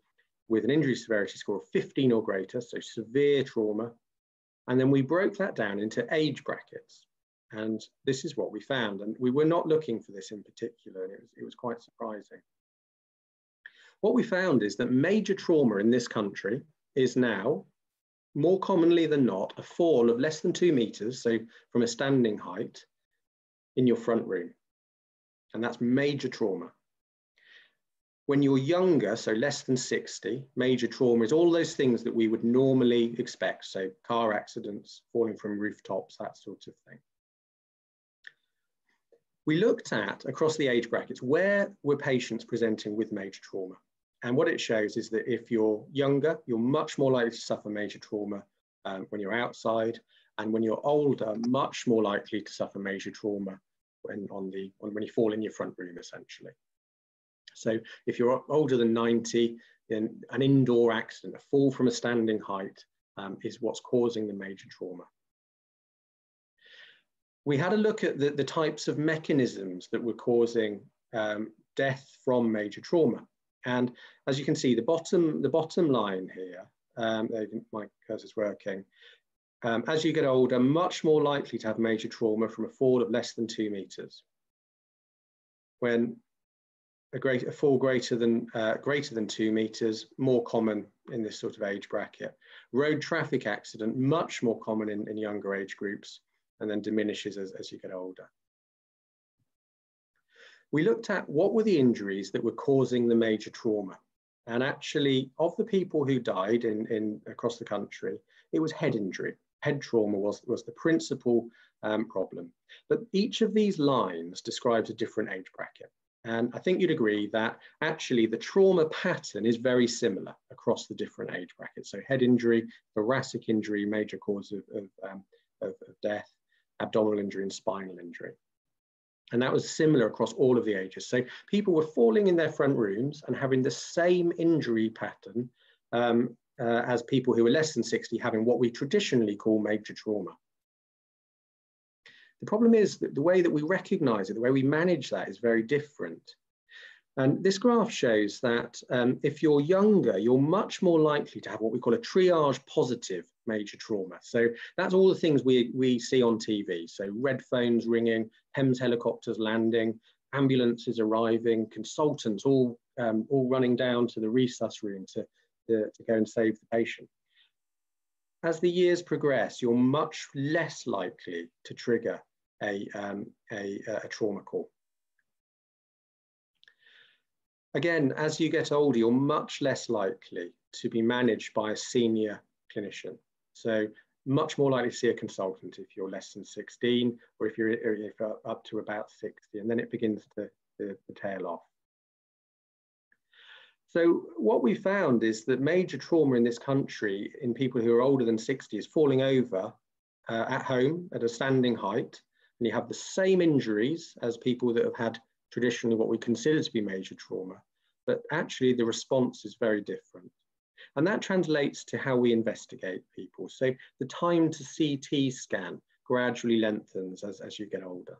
with an injury severity score of 15 or greater, so severe trauma. And then we broke that down into age brackets. And this is what we found. And we were not looking for this in particular, and it was, it was quite surprising. What we found is that major trauma in this country is now, more commonly than not, a fall of less than two meters, so from a standing height, in your front room. And that's major trauma. When you're younger, so less than 60, major trauma is all those things that we would normally expect. So car accidents, falling from rooftops, that sort of thing we looked at across the age brackets where were patients presenting with major trauma. And what it shows is that if you're younger, you're much more likely to suffer major trauma um, when you're outside. And when you're older, much more likely to suffer major trauma when, on the, when you fall in your front room, essentially. So if you're older than 90, then an indoor accident, a fall from a standing height, um, is what's causing the major trauma we had a look at the, the types of mechanisms that were causing um, death from major trauma. And as you can see, the bottom, the bottom line here, um, my cursor's working, um, as you get older, much more likely to have major trauma from a fall of less than two meters. When a, great, a fall greater than, uh, greater than two meters, more common in this sort of age bracket. Road traffic accident, much more common in, in younger age groups and then diminishes as, as you get older. We looked at what were the injuries that were causing the major trauma. And actually, of the people who died in, in across the country, it was head injury. Head trauma was, was the principal um, problem. But each of these lines describes a different age bracket. And I think you'd agree that actually the trauma pattern is very similar across the different age brackets. So head injury, thoracic injury, major cause of, of, um, of, of death, abdominal injury and spinal injury. And that was similar across all of the ages. So people were falling in their front rooms and having the same injury pattern um, uh, as people who were less than 60 having what we traditionally call major trauma. The problem is that the way that we recognize it, the way we manage that is very different. And this graph shows that um, if you're younger, you're much more likely to have what we call a triage positive major trauma. So that's all the things we, we see on TV. So red phones ringing, HEMS helicopters landing, ambulances arriving, consultants all, um, all running down to the resus room to, to, to go and save the patient. As the years progress, you're much less likely to trigger a, um, a, a trauma call. Again, as you get older, you're much less likely to be managed by a senior clinician. So much more likely to see a consultant if you're less than 16 or if you're, if you're up to about 60, and then it begins to, to, to tail off. So what we found is that major trauma in this country in people who are older than 60 is falling over uh, at home at a standing height, and you have the same injuries as people that have had traditionally what we consider to be major trauma, but actually the response is very different. And that translates to how we investigate people. So the time to CT scan gradually lengthens as, as you get older.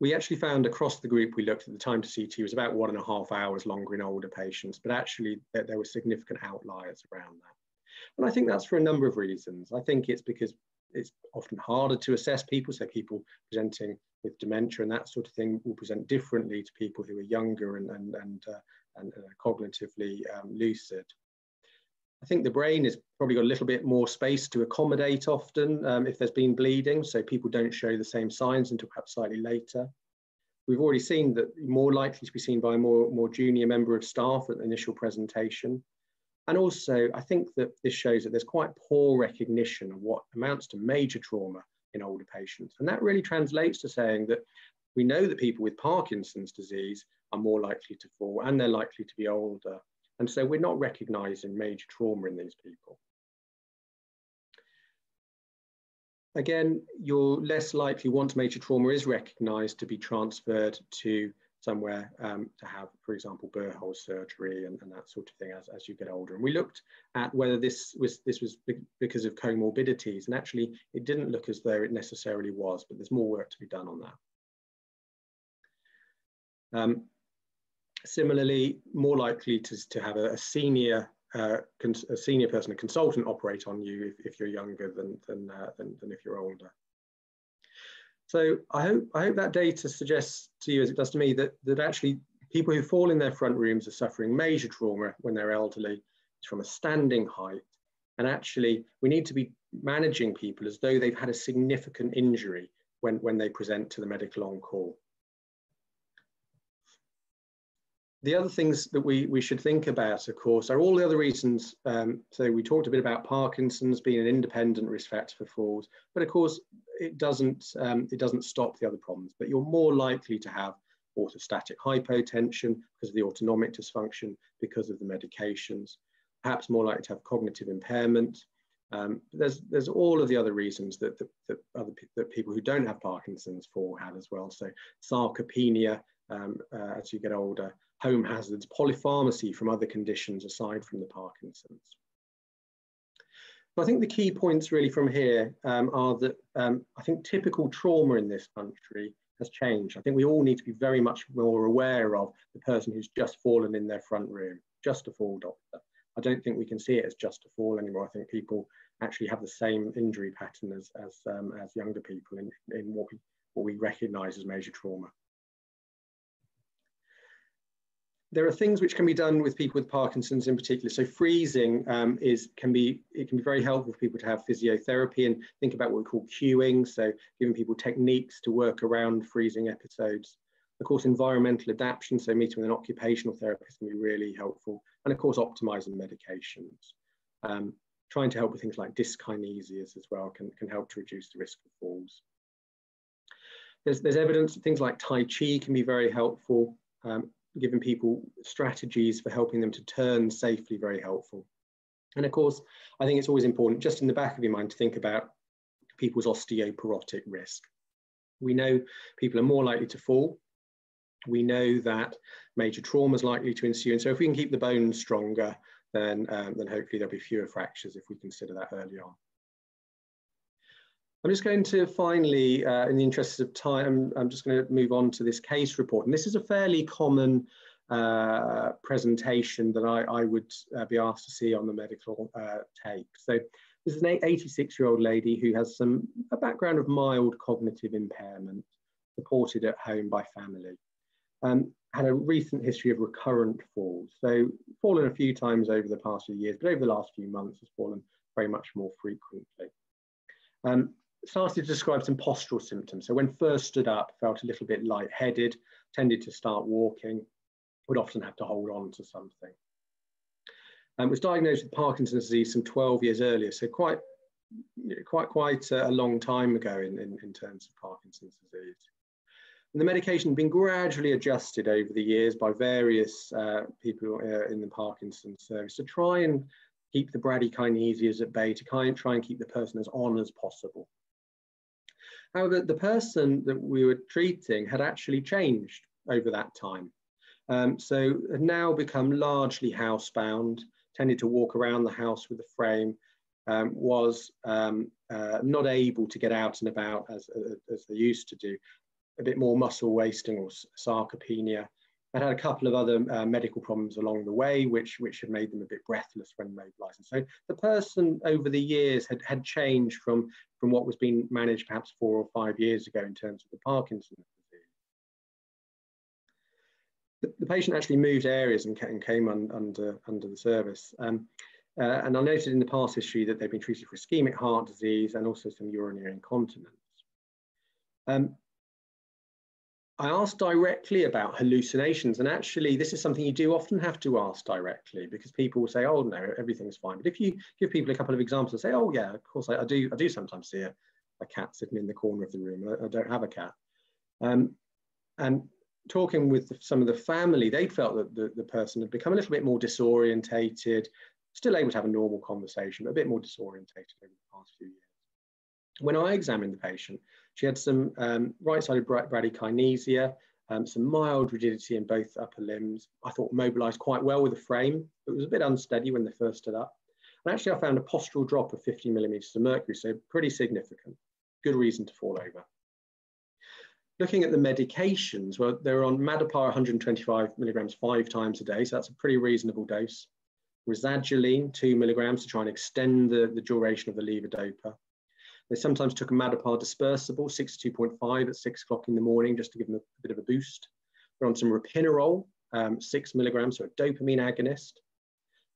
We actually found across the group we looked at the time to CT was about one and a half hours longer in older patients, but actually there, there were significant outliers around that. And I think that's for a number of reasons. I think it's because it's often harder to assess people. So people presenting with dementia and that sort of thing will present differently to people who are younger and, and, and, uh, and uh, cognitively um, lucid. I think the brain has probably got a little bit more space to accommodate often um, if there's been bleeding, so people don't show the same signs until perhaps slightly later. We've already seen that more likely to be seen by a more, more junior member of staff at the initial presentation. And also, I think that this shows that there's quite poor recognition of what amounts to major trauma in older patients. And that really translates to saying that We know that people with Parkinson's disease are more likely to fall and they're likely to be older. And so we're not recognizing major trauma in these people. Again, you're less likely once major trauma is recognized to be transferred to somewhere um, to have, for example, burr hole surgery and, and, that sort of thing as, as you get older. And we looked at whether this was, this was because of comorbidities, and actually it didn't look as though it necessarily was, but there's more work to be done on that. Um, similarly, more likely to, to have a, a senior uh, a senior person, a consultant operate on you if, if you're younger than, than, uh, than, than if you're older. So I hope, I hope that data suggests to you, as it does to me, that, that actually people who fall in their front rooms are suffering major trauma when they're elderly from a standing height. And actually, we need to be managing people as though they've had a significant injury when, when they present to the medical on-call. The other things that we, we should think about, of course, are all the other reasons. Um, so we talked a bit about Parkinson's being an independent risk factor for falls, but of course it doesn't um, it doesn't stop the other problems. But you're more likely to have orthostatic hypotension because of the autonomic dysfunction, because of the medications, perhaps more likely to have cognitive impairment. Um, there's there's all of the other reasons that, that, that other that people who don't have Parkinson's fall have as well. So sarcopenia um, uh, as you get older, home hazards, polypharmacy from other conditions aside from the Parkinson's. I think the key points really from here um, are that um, I think typical trauma in this country has changed. I think we all need to be very much more aware of the person who's just fallen in their front room, just a fall doctor. I don't think we can see it as just a fall anymore. I think people actually have the same injury pattern as, as, um, as younger people in, in what we, what we recognize as major trauma. There are things which can be done with people with Parkinson's in particular. So freezing um, is can be it can be very helpful for people to have physiotherapy and think about what we call cueing. So giving people techniques to work around freezing episodes. Of course, environmental adaptation, so meeting with an occupational therapist can be really helpful. And of course, optimizing medications. Um, trying to help with things like dyskinesias as well can, can help to reduce the risk of falls. There's, there's evidence that things like Tai Chi can be very helpful. Um, giving people strategies for helping them to turn safely very helpful. And of course, I think it's always important just in the back of your mind to think about people's osteoporotic risk. We know people are more likely to fall. We know that major trauma is likely to ensue. And so if we can keep the bones stronger, then, um, then hopefully there'll be fewer fractures if we consider that early on. I'm just going to finally, uh, in the interest of time, I'm just going to move on to this case report. And this is a fairly common uh, presentation that I, I would uh, be asked to see on the medical uh, tape. So this is an 86 year old lady who has some a background of mild cognitive impairment, supported at home by family. Um, had a recent history of recurrent falls. So fallen a few times over the past few years, but over the last few months has fallen very much more frequently. Um, started to describe some postural symptoms. So when first stood up, felt a little bit lightheaded, tended to start walking, would often have to hold on to something. And was diagnosed with Parkinson's disease some 12 years earlier, so quite, quite, quite a long time ago in, in, in terms of Parkinson's disease. And the medication had been gradually adjusted over the years by various uh, people uh, in the Parkinson's service to try and keep the bradykinesias at bay, to try and keep the person as on as possible. However, the person that we were treating had actually changed over that time. Um, so had now become largely housebound, tended to walk around the house with a frame, um, was um, uh, not able to get out and about as, as they used to do, a bit more muscle wasting or sarcopenia, and had a couple of other uh, medical problems along the way, which, which had made them a bit breathless when mobilizing. So the person over the years had, had changed from, from what was being managed perhaps four or five years ago in terms of the Parkinson's disease. The, the patient actually moved areas and, and came un, under, under the service. Um, uh, and I noted in the past history that they've been treated for ischemic heart disease and also some urinary incontinence. Um, I asked directly about hallucinations, and actually, this is something you do often have to ask directly because people will say, "Oh no, everything's fine." But if you give people a couple of examples and say, "Oh yeah, of course I, I do," I do sometimes see a, a, cat sitting in the corner of the room. I, I don't have a cat. Um, and talking with some of the family, they felt that the, the person had become a little bit more disorientated, still able to have a normal conversation, but a bit more disorientated over the past few years. When I examined the patient, she had some um, right-sided bradykinesia, um, some mild rigidity in both upper limbs. I thought mobilized quite well with the frame. It was a bit unsteady when they first stood up. And actually I found a postural drop of 50 millimeters of mercury, so pretty significant. Good reason to fall over. Looking at the medications, well, they're on Madopar 125 milligrams five times a day, so that's a pretty reasonable dose. Rasagiline, two milligrams to try and extend the, the duration of the levodopa. They sometimes took a Madopar dispersible, 62.5 at six o'clock in the morning, just to give them a, bit of a boost. They're on some ropinirole, um, six milligrams, so a dopamine agonist.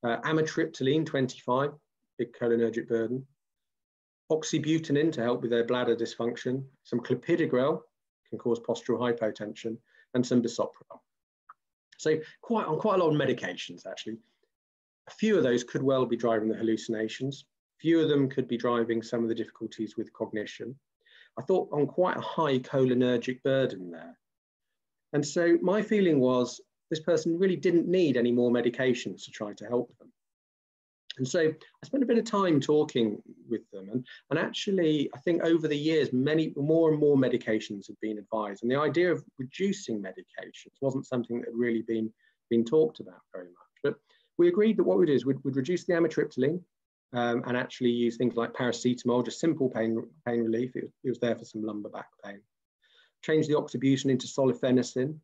Uh, amitriptyline, 25, big cholinergic burden. Oxybutynin to help with their bladder dysfunction. Some clopidogrel can cause postural hypotension, and some bisoprolol. So quite on quite a lot of medications, actually. A few of those could well be driving the hallucinations. Few of them could be driving some of the difficulties with cognition. I thought on quite a high cholinergic burden there. And so my feeling was this person really didn't need any more medications to try to help them. And so I spent a bit of time talking with them. And, and actually, I think over the years, many more and more medications have been advised. And the idea of reducing medications wasn't something that had really been, been talked about very much. But we agreed that what we'd do is we'd, we'd reduce the amitriptyline um, and actually use things like paracetamol, just simple pain, pain relief. It was, it was there for some lumbar back pain. Change the oxybutynin into solifenacin.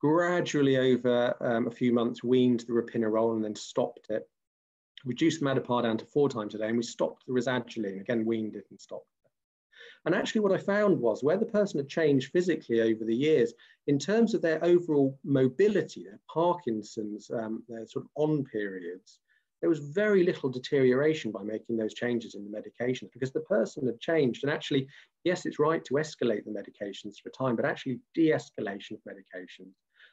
Gradually over um, a few months, weaned the ropinirole and then stopped it. Reduced the Madopar down to four times a day, and we stopped the rasagiline. Again, weaned it and stopped it. And actually what I found was where the person had changed physically over the years, in terms of their overall mobility, their Parkinson's, um, their sort of on periods, there was very little deterioration by making those changes in the medications because the person had changed. And actually, yes, it's right to escalate the medications for time, but actually de-escalation of medications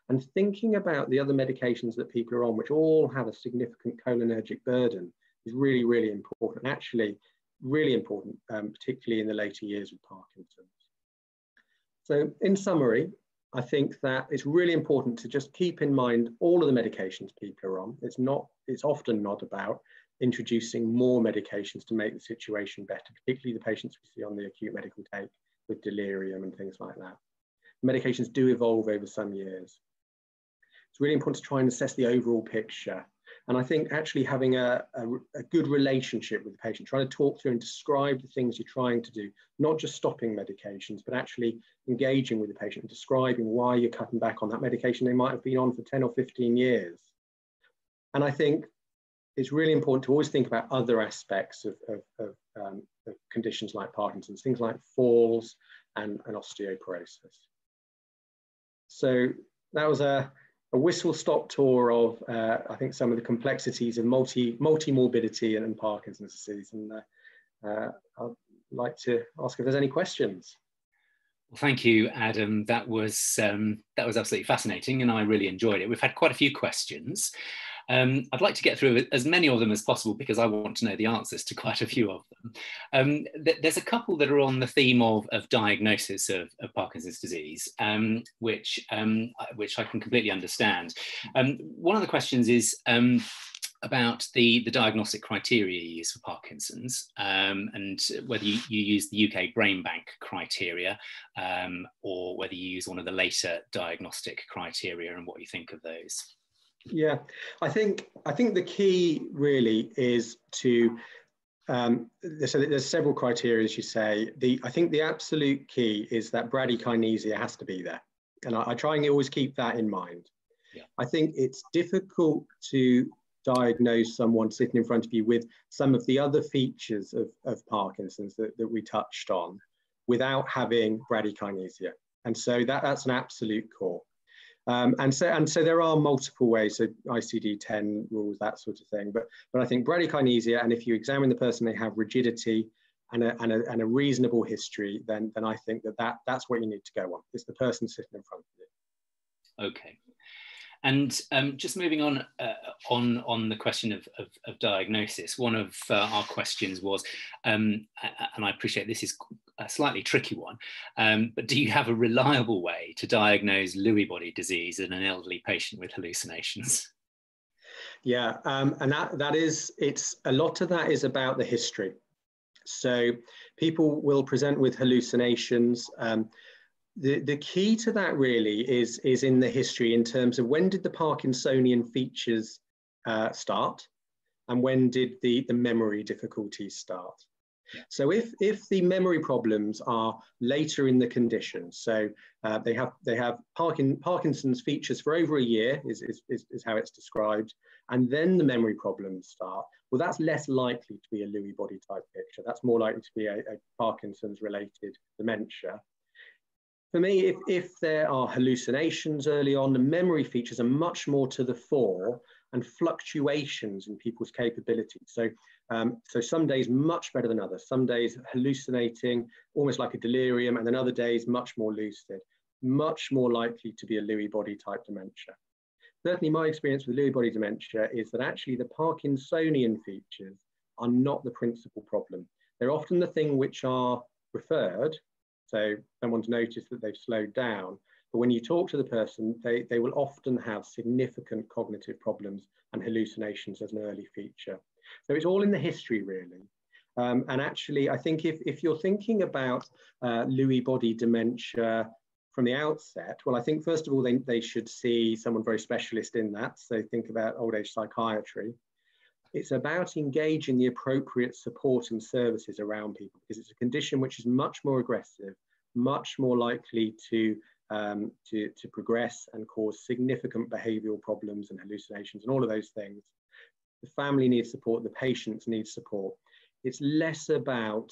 and thinking about the other medications that people are on, which all have a significant cholinergic burden, is really, really important. Actually, really important, um, particularly in the later years with Parkinson's. So in summary, I think that it's really important to just keep in mind all of the medications people are on. It's not, it's often not about introducing more medications to make the situation better, particularly the patients we see on the acute medical take with delirium and things like that. Medications do evolve over some years. It's really important to try and assess the overall picture and I think actually having a, a, a, good relationship with the patient, trying to talk through and describe the things you're trying to do, not just stopping medications, but actually engaging with the patient and describing why you're cutting back on that medication they might have been on for 10 or 15 years. And I think it's really important to always think about other aspects of, of, of, um, of conditions like Parkinson's, things like falls and, and osteoporosis. So that was a, a whistle-stop tour of, uh, I think, some of the complexities of multi, multi-morbidity and, and Parkinson's disease. And uh, uh, I'd like to ask if there's any questions. Well, thank you, Adam. That was um, that was absolutely fascinating, and I really enjoyed it. We've had quite a few questions. Um, I'd like to get through as many of them as possible because I want to know the answers to quite a few of them. Um, th there's a couple that are on the theme of, of diagnosis of, of Parkinson's disease, um, which, um, which I can completely understand. Um, one of the questions is, um, about the, the diagnostic criteria you use for Parkinson's um, and whether you, you, use the UK Brain Bank criteria um, or whether you use one of the later diagnostic criteria and what you think of those. Yeah, I think I think the key really is to um, so there's several criteria, as you say. The I think the absolute key is that bradykinesia has to be there, and I, I try and always keep that in mind. Yeah. I think it's difficult to diagnose someone sitting in front of you with some of the other features of, of Parkinson's that, that we touched on without having bradykinesia. And so that, that's an absolute core. Um, and so and so there are multiple ways, so ICD-10 rules, that sort of thing. But but I think bradykinesia, and if you examine the person, they have rigidity and a, and a, and a reasonable history, then then I think that, that that's what you need to go on. It's the person sitting in front of you. Okay. And um, just moving on uh, on on the question of, of, of diagnosis, one of uh, our questions was, um, and I appreciate this is a slightly tricky one. Um, but do you have a reliable way to diagnose Lewy body disease in an elderly patient with hallucinations? Yeah, um, and that, that is, it's a lot of that is about the history. So people will present with hallucinations. Um, the, the key to that really is, is in the history in terms of when did the Parkinsonian features uh, start and when did the, the memory difficulties start. So if, if the memory problems are later in the condition, so uh, they have, they have Parkin, Parkinson's features for over a year is, is, is, is how it's described, and then the memory problems start, well, that's less likely to be a Lewy body type picture. That's more likely to be a, a Parkinson's related dementia. For me, if, if there are hallucinations early on, the memory features are much more to the fore and fluctuations in people's capabilities. So, um, so some days much better than others. Some days hallucinating, almost like a delirium, and then other days much more lucid, much more likely to be a Lewy body type dementia. Certainly my experience with Lewy body dementia is that actually the Parkinsonian features are not the principal problem. They're often the thing which are referred so someone's noticed that they've slowed down. But when you talk to the person, they, they will often have significant cognitive problems and hallucinations as an early feature. So it's all in the history, really. Um, and actually, I think if, if you're thinking about uh, Lewy body dementia from the outset, well, I think first of all, they, they should see someone very specialist in that. So think about old age psychiatry. It's about engaging the appropriate support and services around people because it's a condition which is much more aggressive, much more likely to, um, to, to progress and cause significant behavioral problems and hallucinations and all of those things. The family needs support, the patients need support. It's less about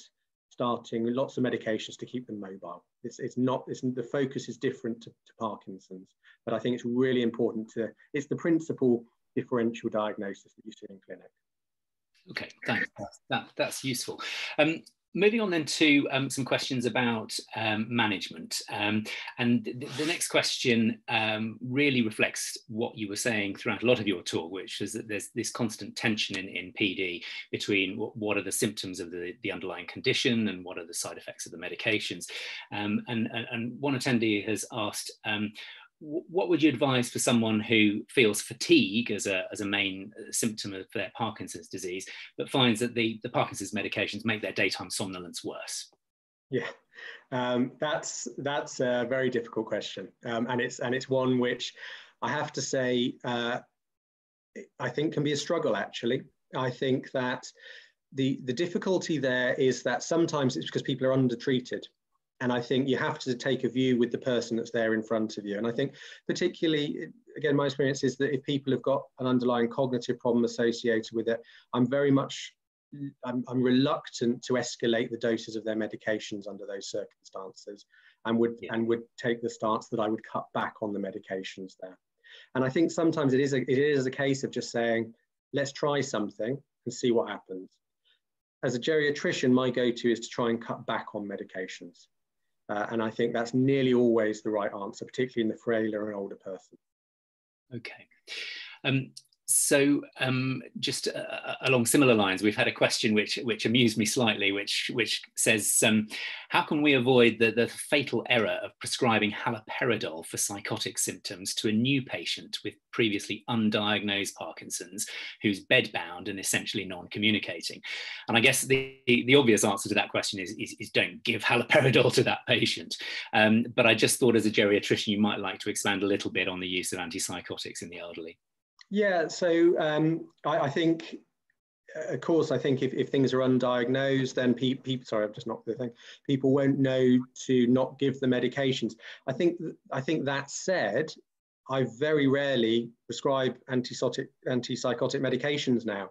starting lots of medications to keep them mobile. It's, it's not, it's, the focus is different to, to Parkinson's, but I think it's really important to, it's the principal differential diagnosis that you see in clinic. Okay, thanks. That, that's useful. Um, moving on then to um, some questions about um, management. Um, and th the next question um, really reflects what you were saying throughout a lot of your talk, which is that there's this constant tension in, in PD between what, what are the symptoms of the, the underlying condition and what are the side effects of the medications. Um, and, and, and, one attendee has asked, what would you advise for someone who feels fatigue as a, as a main uh, symptom of their Parkinson's disease, but finds that the, the Parkinson's medications make their daytime somnolence worse? Yeah, um, that's that's a very difficult question, um, and it's and it's one which I have to say uh, I think can be a struggle. Actually, I think that the the difficulty there is that sometimes it's because people are undertreated and I think you have to take a view with the person that's there in front of you. And I think, particularly, again, my experience is that if people have got an underlying cognitive problem associated with it, I'm very much I'm, I'm reluctant to escalate the doses of their medications under those circumstances, and would yeah. and would take the stance that I would cut back on the medications there. And I think sometimes it is a, it is a case of just saying, let's try something and see what happens. As a geriatrician, my go-to is to try and cut back on medications. Uh, and I think that's nearly always the right answer, particularly in the frailer and older person. Okay. Um, so um, just uh, uh, along similar lines, we've had a question which which amused me slightly, which which says, um, how can we avoid the, the fatal error of prescribing haloperidol for psychotic symptoms to a new patient with previously undiagnosed Parkinson's who's bedbound and essentially non-communicating? And I guess the, the obvious answer to that question is, is, is don't give haloperidol to that patient. Um, but I just thought as a geriatrician, you might like to expand a little bit on the use of antipsychotics in the elderly. Yeah, so um, I, I, think, uh, of course, I think if, if things are undiagnosed, then people, pe sorry, I've just knocked the thing. People won't know to not give the medications. I think, I think that said, I very rarely prescribe antipsychotic, antipsychotic medications now.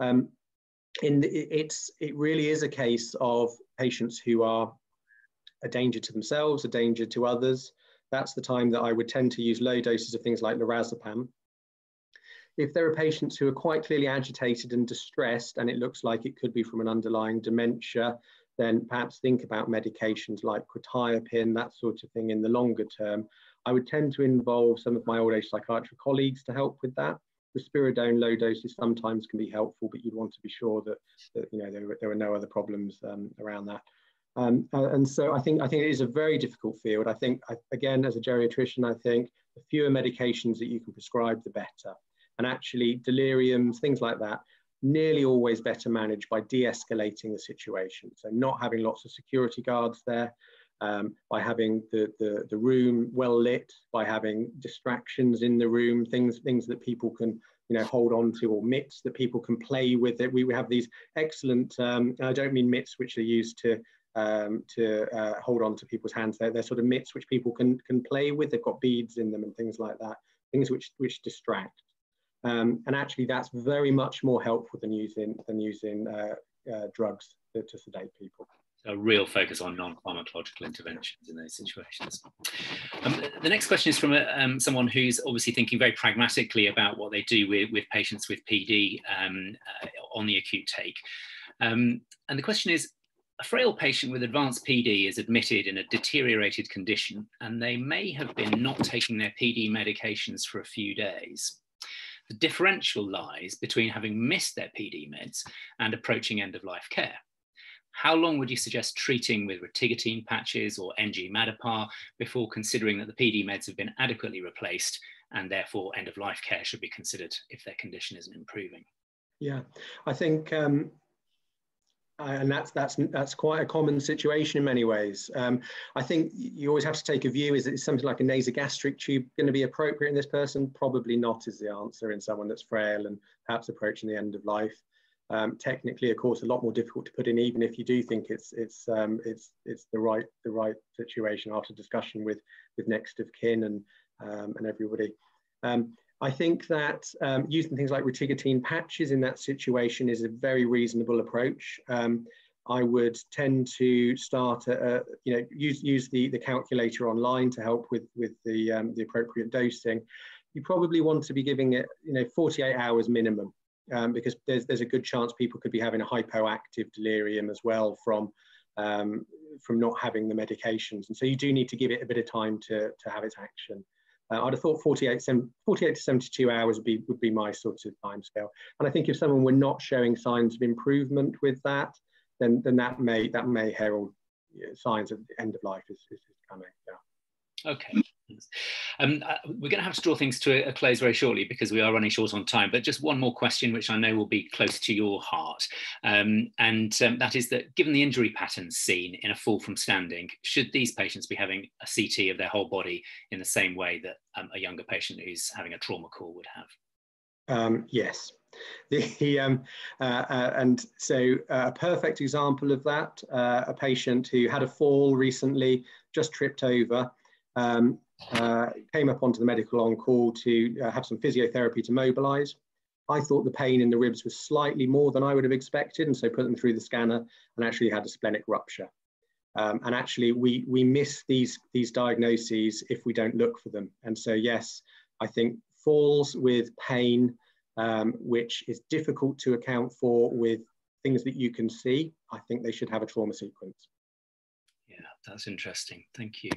Um, in the, it's, it really is a case of patients who are a danger to themselves, a danger to others. That's the time that I would tend to use low doses of things like lorazepam if there are patients who are quite clearly agitated and distressed, and it looks like it could be from an underlying dementia, then perhaps think about medications like quetiapine, that sort of thing in the longer term. I would tend to involve some of my old age psychiatric colleagues to help with that. Risperidone low doses sometimes can be helpful, but you'd want to be sure that, that you know there, there are no other problems um, around that. Um, and so I think I think it is a very difficult field. I think again, as a geriatrician, I think the fewer medications that you can prescribe, the better. And actually, deliriums, things like that, nearly always better managed by de-escalating the situation. So not having lots of security guards there, um, by having the, the, the room well lit, by having distractions in the room, things, things that people can you know, hold on to or mitts that people can play with it. We, we have these excellent, um, I don't mean mitts which are used to, um, to uh, hold on to people's hands. They're, they're sort of mitts which people can, can play with. They've got beads in them and things like that, things which, which distract. Um, and actually that's very much more helpful than using, than using uh, uh, drugs to, to sedate people a real focus on non-pharmacological interventions in those situations. Um, the next question is from a, um, someone who's obviously thinking very pragmatically about what they do with, with patients with PD um, uh, on the acute take. Um, and the question is, a frail patient with advanced PD is admitted in a deteriorated condition and they may have been not taking their PD medications for a few days. The differential lies between having missed their PD meds and approaching end of life care how long would you suggest treating with rotigotine patches or NG Madopar before considering that the PD meds have been adequately replaced and therefore end of life care should be considered if their condition isn't improving? Yeah, I think, um, and that's that's that's quite a common situation in many ways. Um, I think you always have to take a view: is it something like a nasogastric tube going to be appropriate in this person? Probably not, is the answer in someone that's frail and perhaps approaching the end of life. Um, technically, of course, a lot more difficult to put in, even if you do think it's it's um, it's it's the right the right situation after discussion with with next of kin and um, and everybody. Um, I think that um, using things like rotigotine patches in that situation is a very reasonable approach. Um, I would tend to start, a, a, you know, use use the the calculator online to help with with the the appropriate dosing. You probably want to be giving it, you know, 48 hours minimum um, because there's, there's a good chance people could be having a hypoactive delirium as well from, um, from not having the medications. And so you do need to give it a bit of time to, to have its action. Uh, I'd have thought 48, 48 to 72 hours would be, would be my sort of time scale. And I think if someone were not showing signs of improvement with that, then, then that may that may herald signs of the end of life is, is coming. Yeah. Okay. Um, uh, we're going to have to draw things to a, close very shortly because we are running short on time. But just one more question, which I know will be close to your heart, um, and um, that is that given the injury patterns seen in a fall from standing, should these patients be having a CT of their whole body in the same way that um, a younger patient who's having a trauma call would have? Um, yes. The, um, uh, uh, and so uh, a perfect example of that, uh, a patient who had a fall recently, just tripped over, um, uh, came up onto the medical on call to uh, have some physiotherapy to mobilize. I thought the pain in the ribs was slightly more than I would have expected, and so put them through the scanner and actually had a splenic rupture. Um, and actually, we, we miss these, these diagnoses if we don't look for them. And so, yes, I think falls with pain, um, which is difficult to account for with things that you can see, I think they should have a trauma sequence. Yeah, that's interesting. Thank you.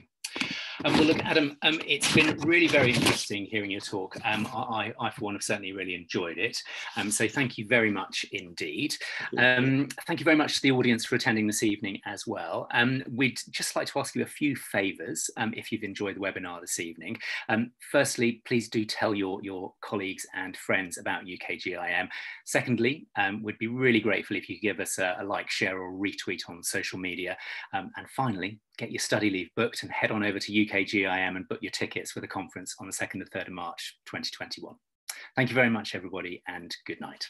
Um, well, look, Adam, um, it's been really very interesting hearing your talk. Um, I, I, for one, have certainly really enjoyed it. Um, so thank you very much indeed. Um, thank you very much to the audience for attending this evening as well. Um, we'd just like to ask you a few favours if you've enjoyed the webinar this evening. firstly, please do tell your, your colleagues and friends about UKGIM. Secondly, we'd be really grateful if you could give us a, a like, share or retweet on social media. and finally, get your study leave booked and head on over to UKGIM and book your tickets for the conference on the 2nd and 3rd of March 2021. Thank you very much, everybody, and good night.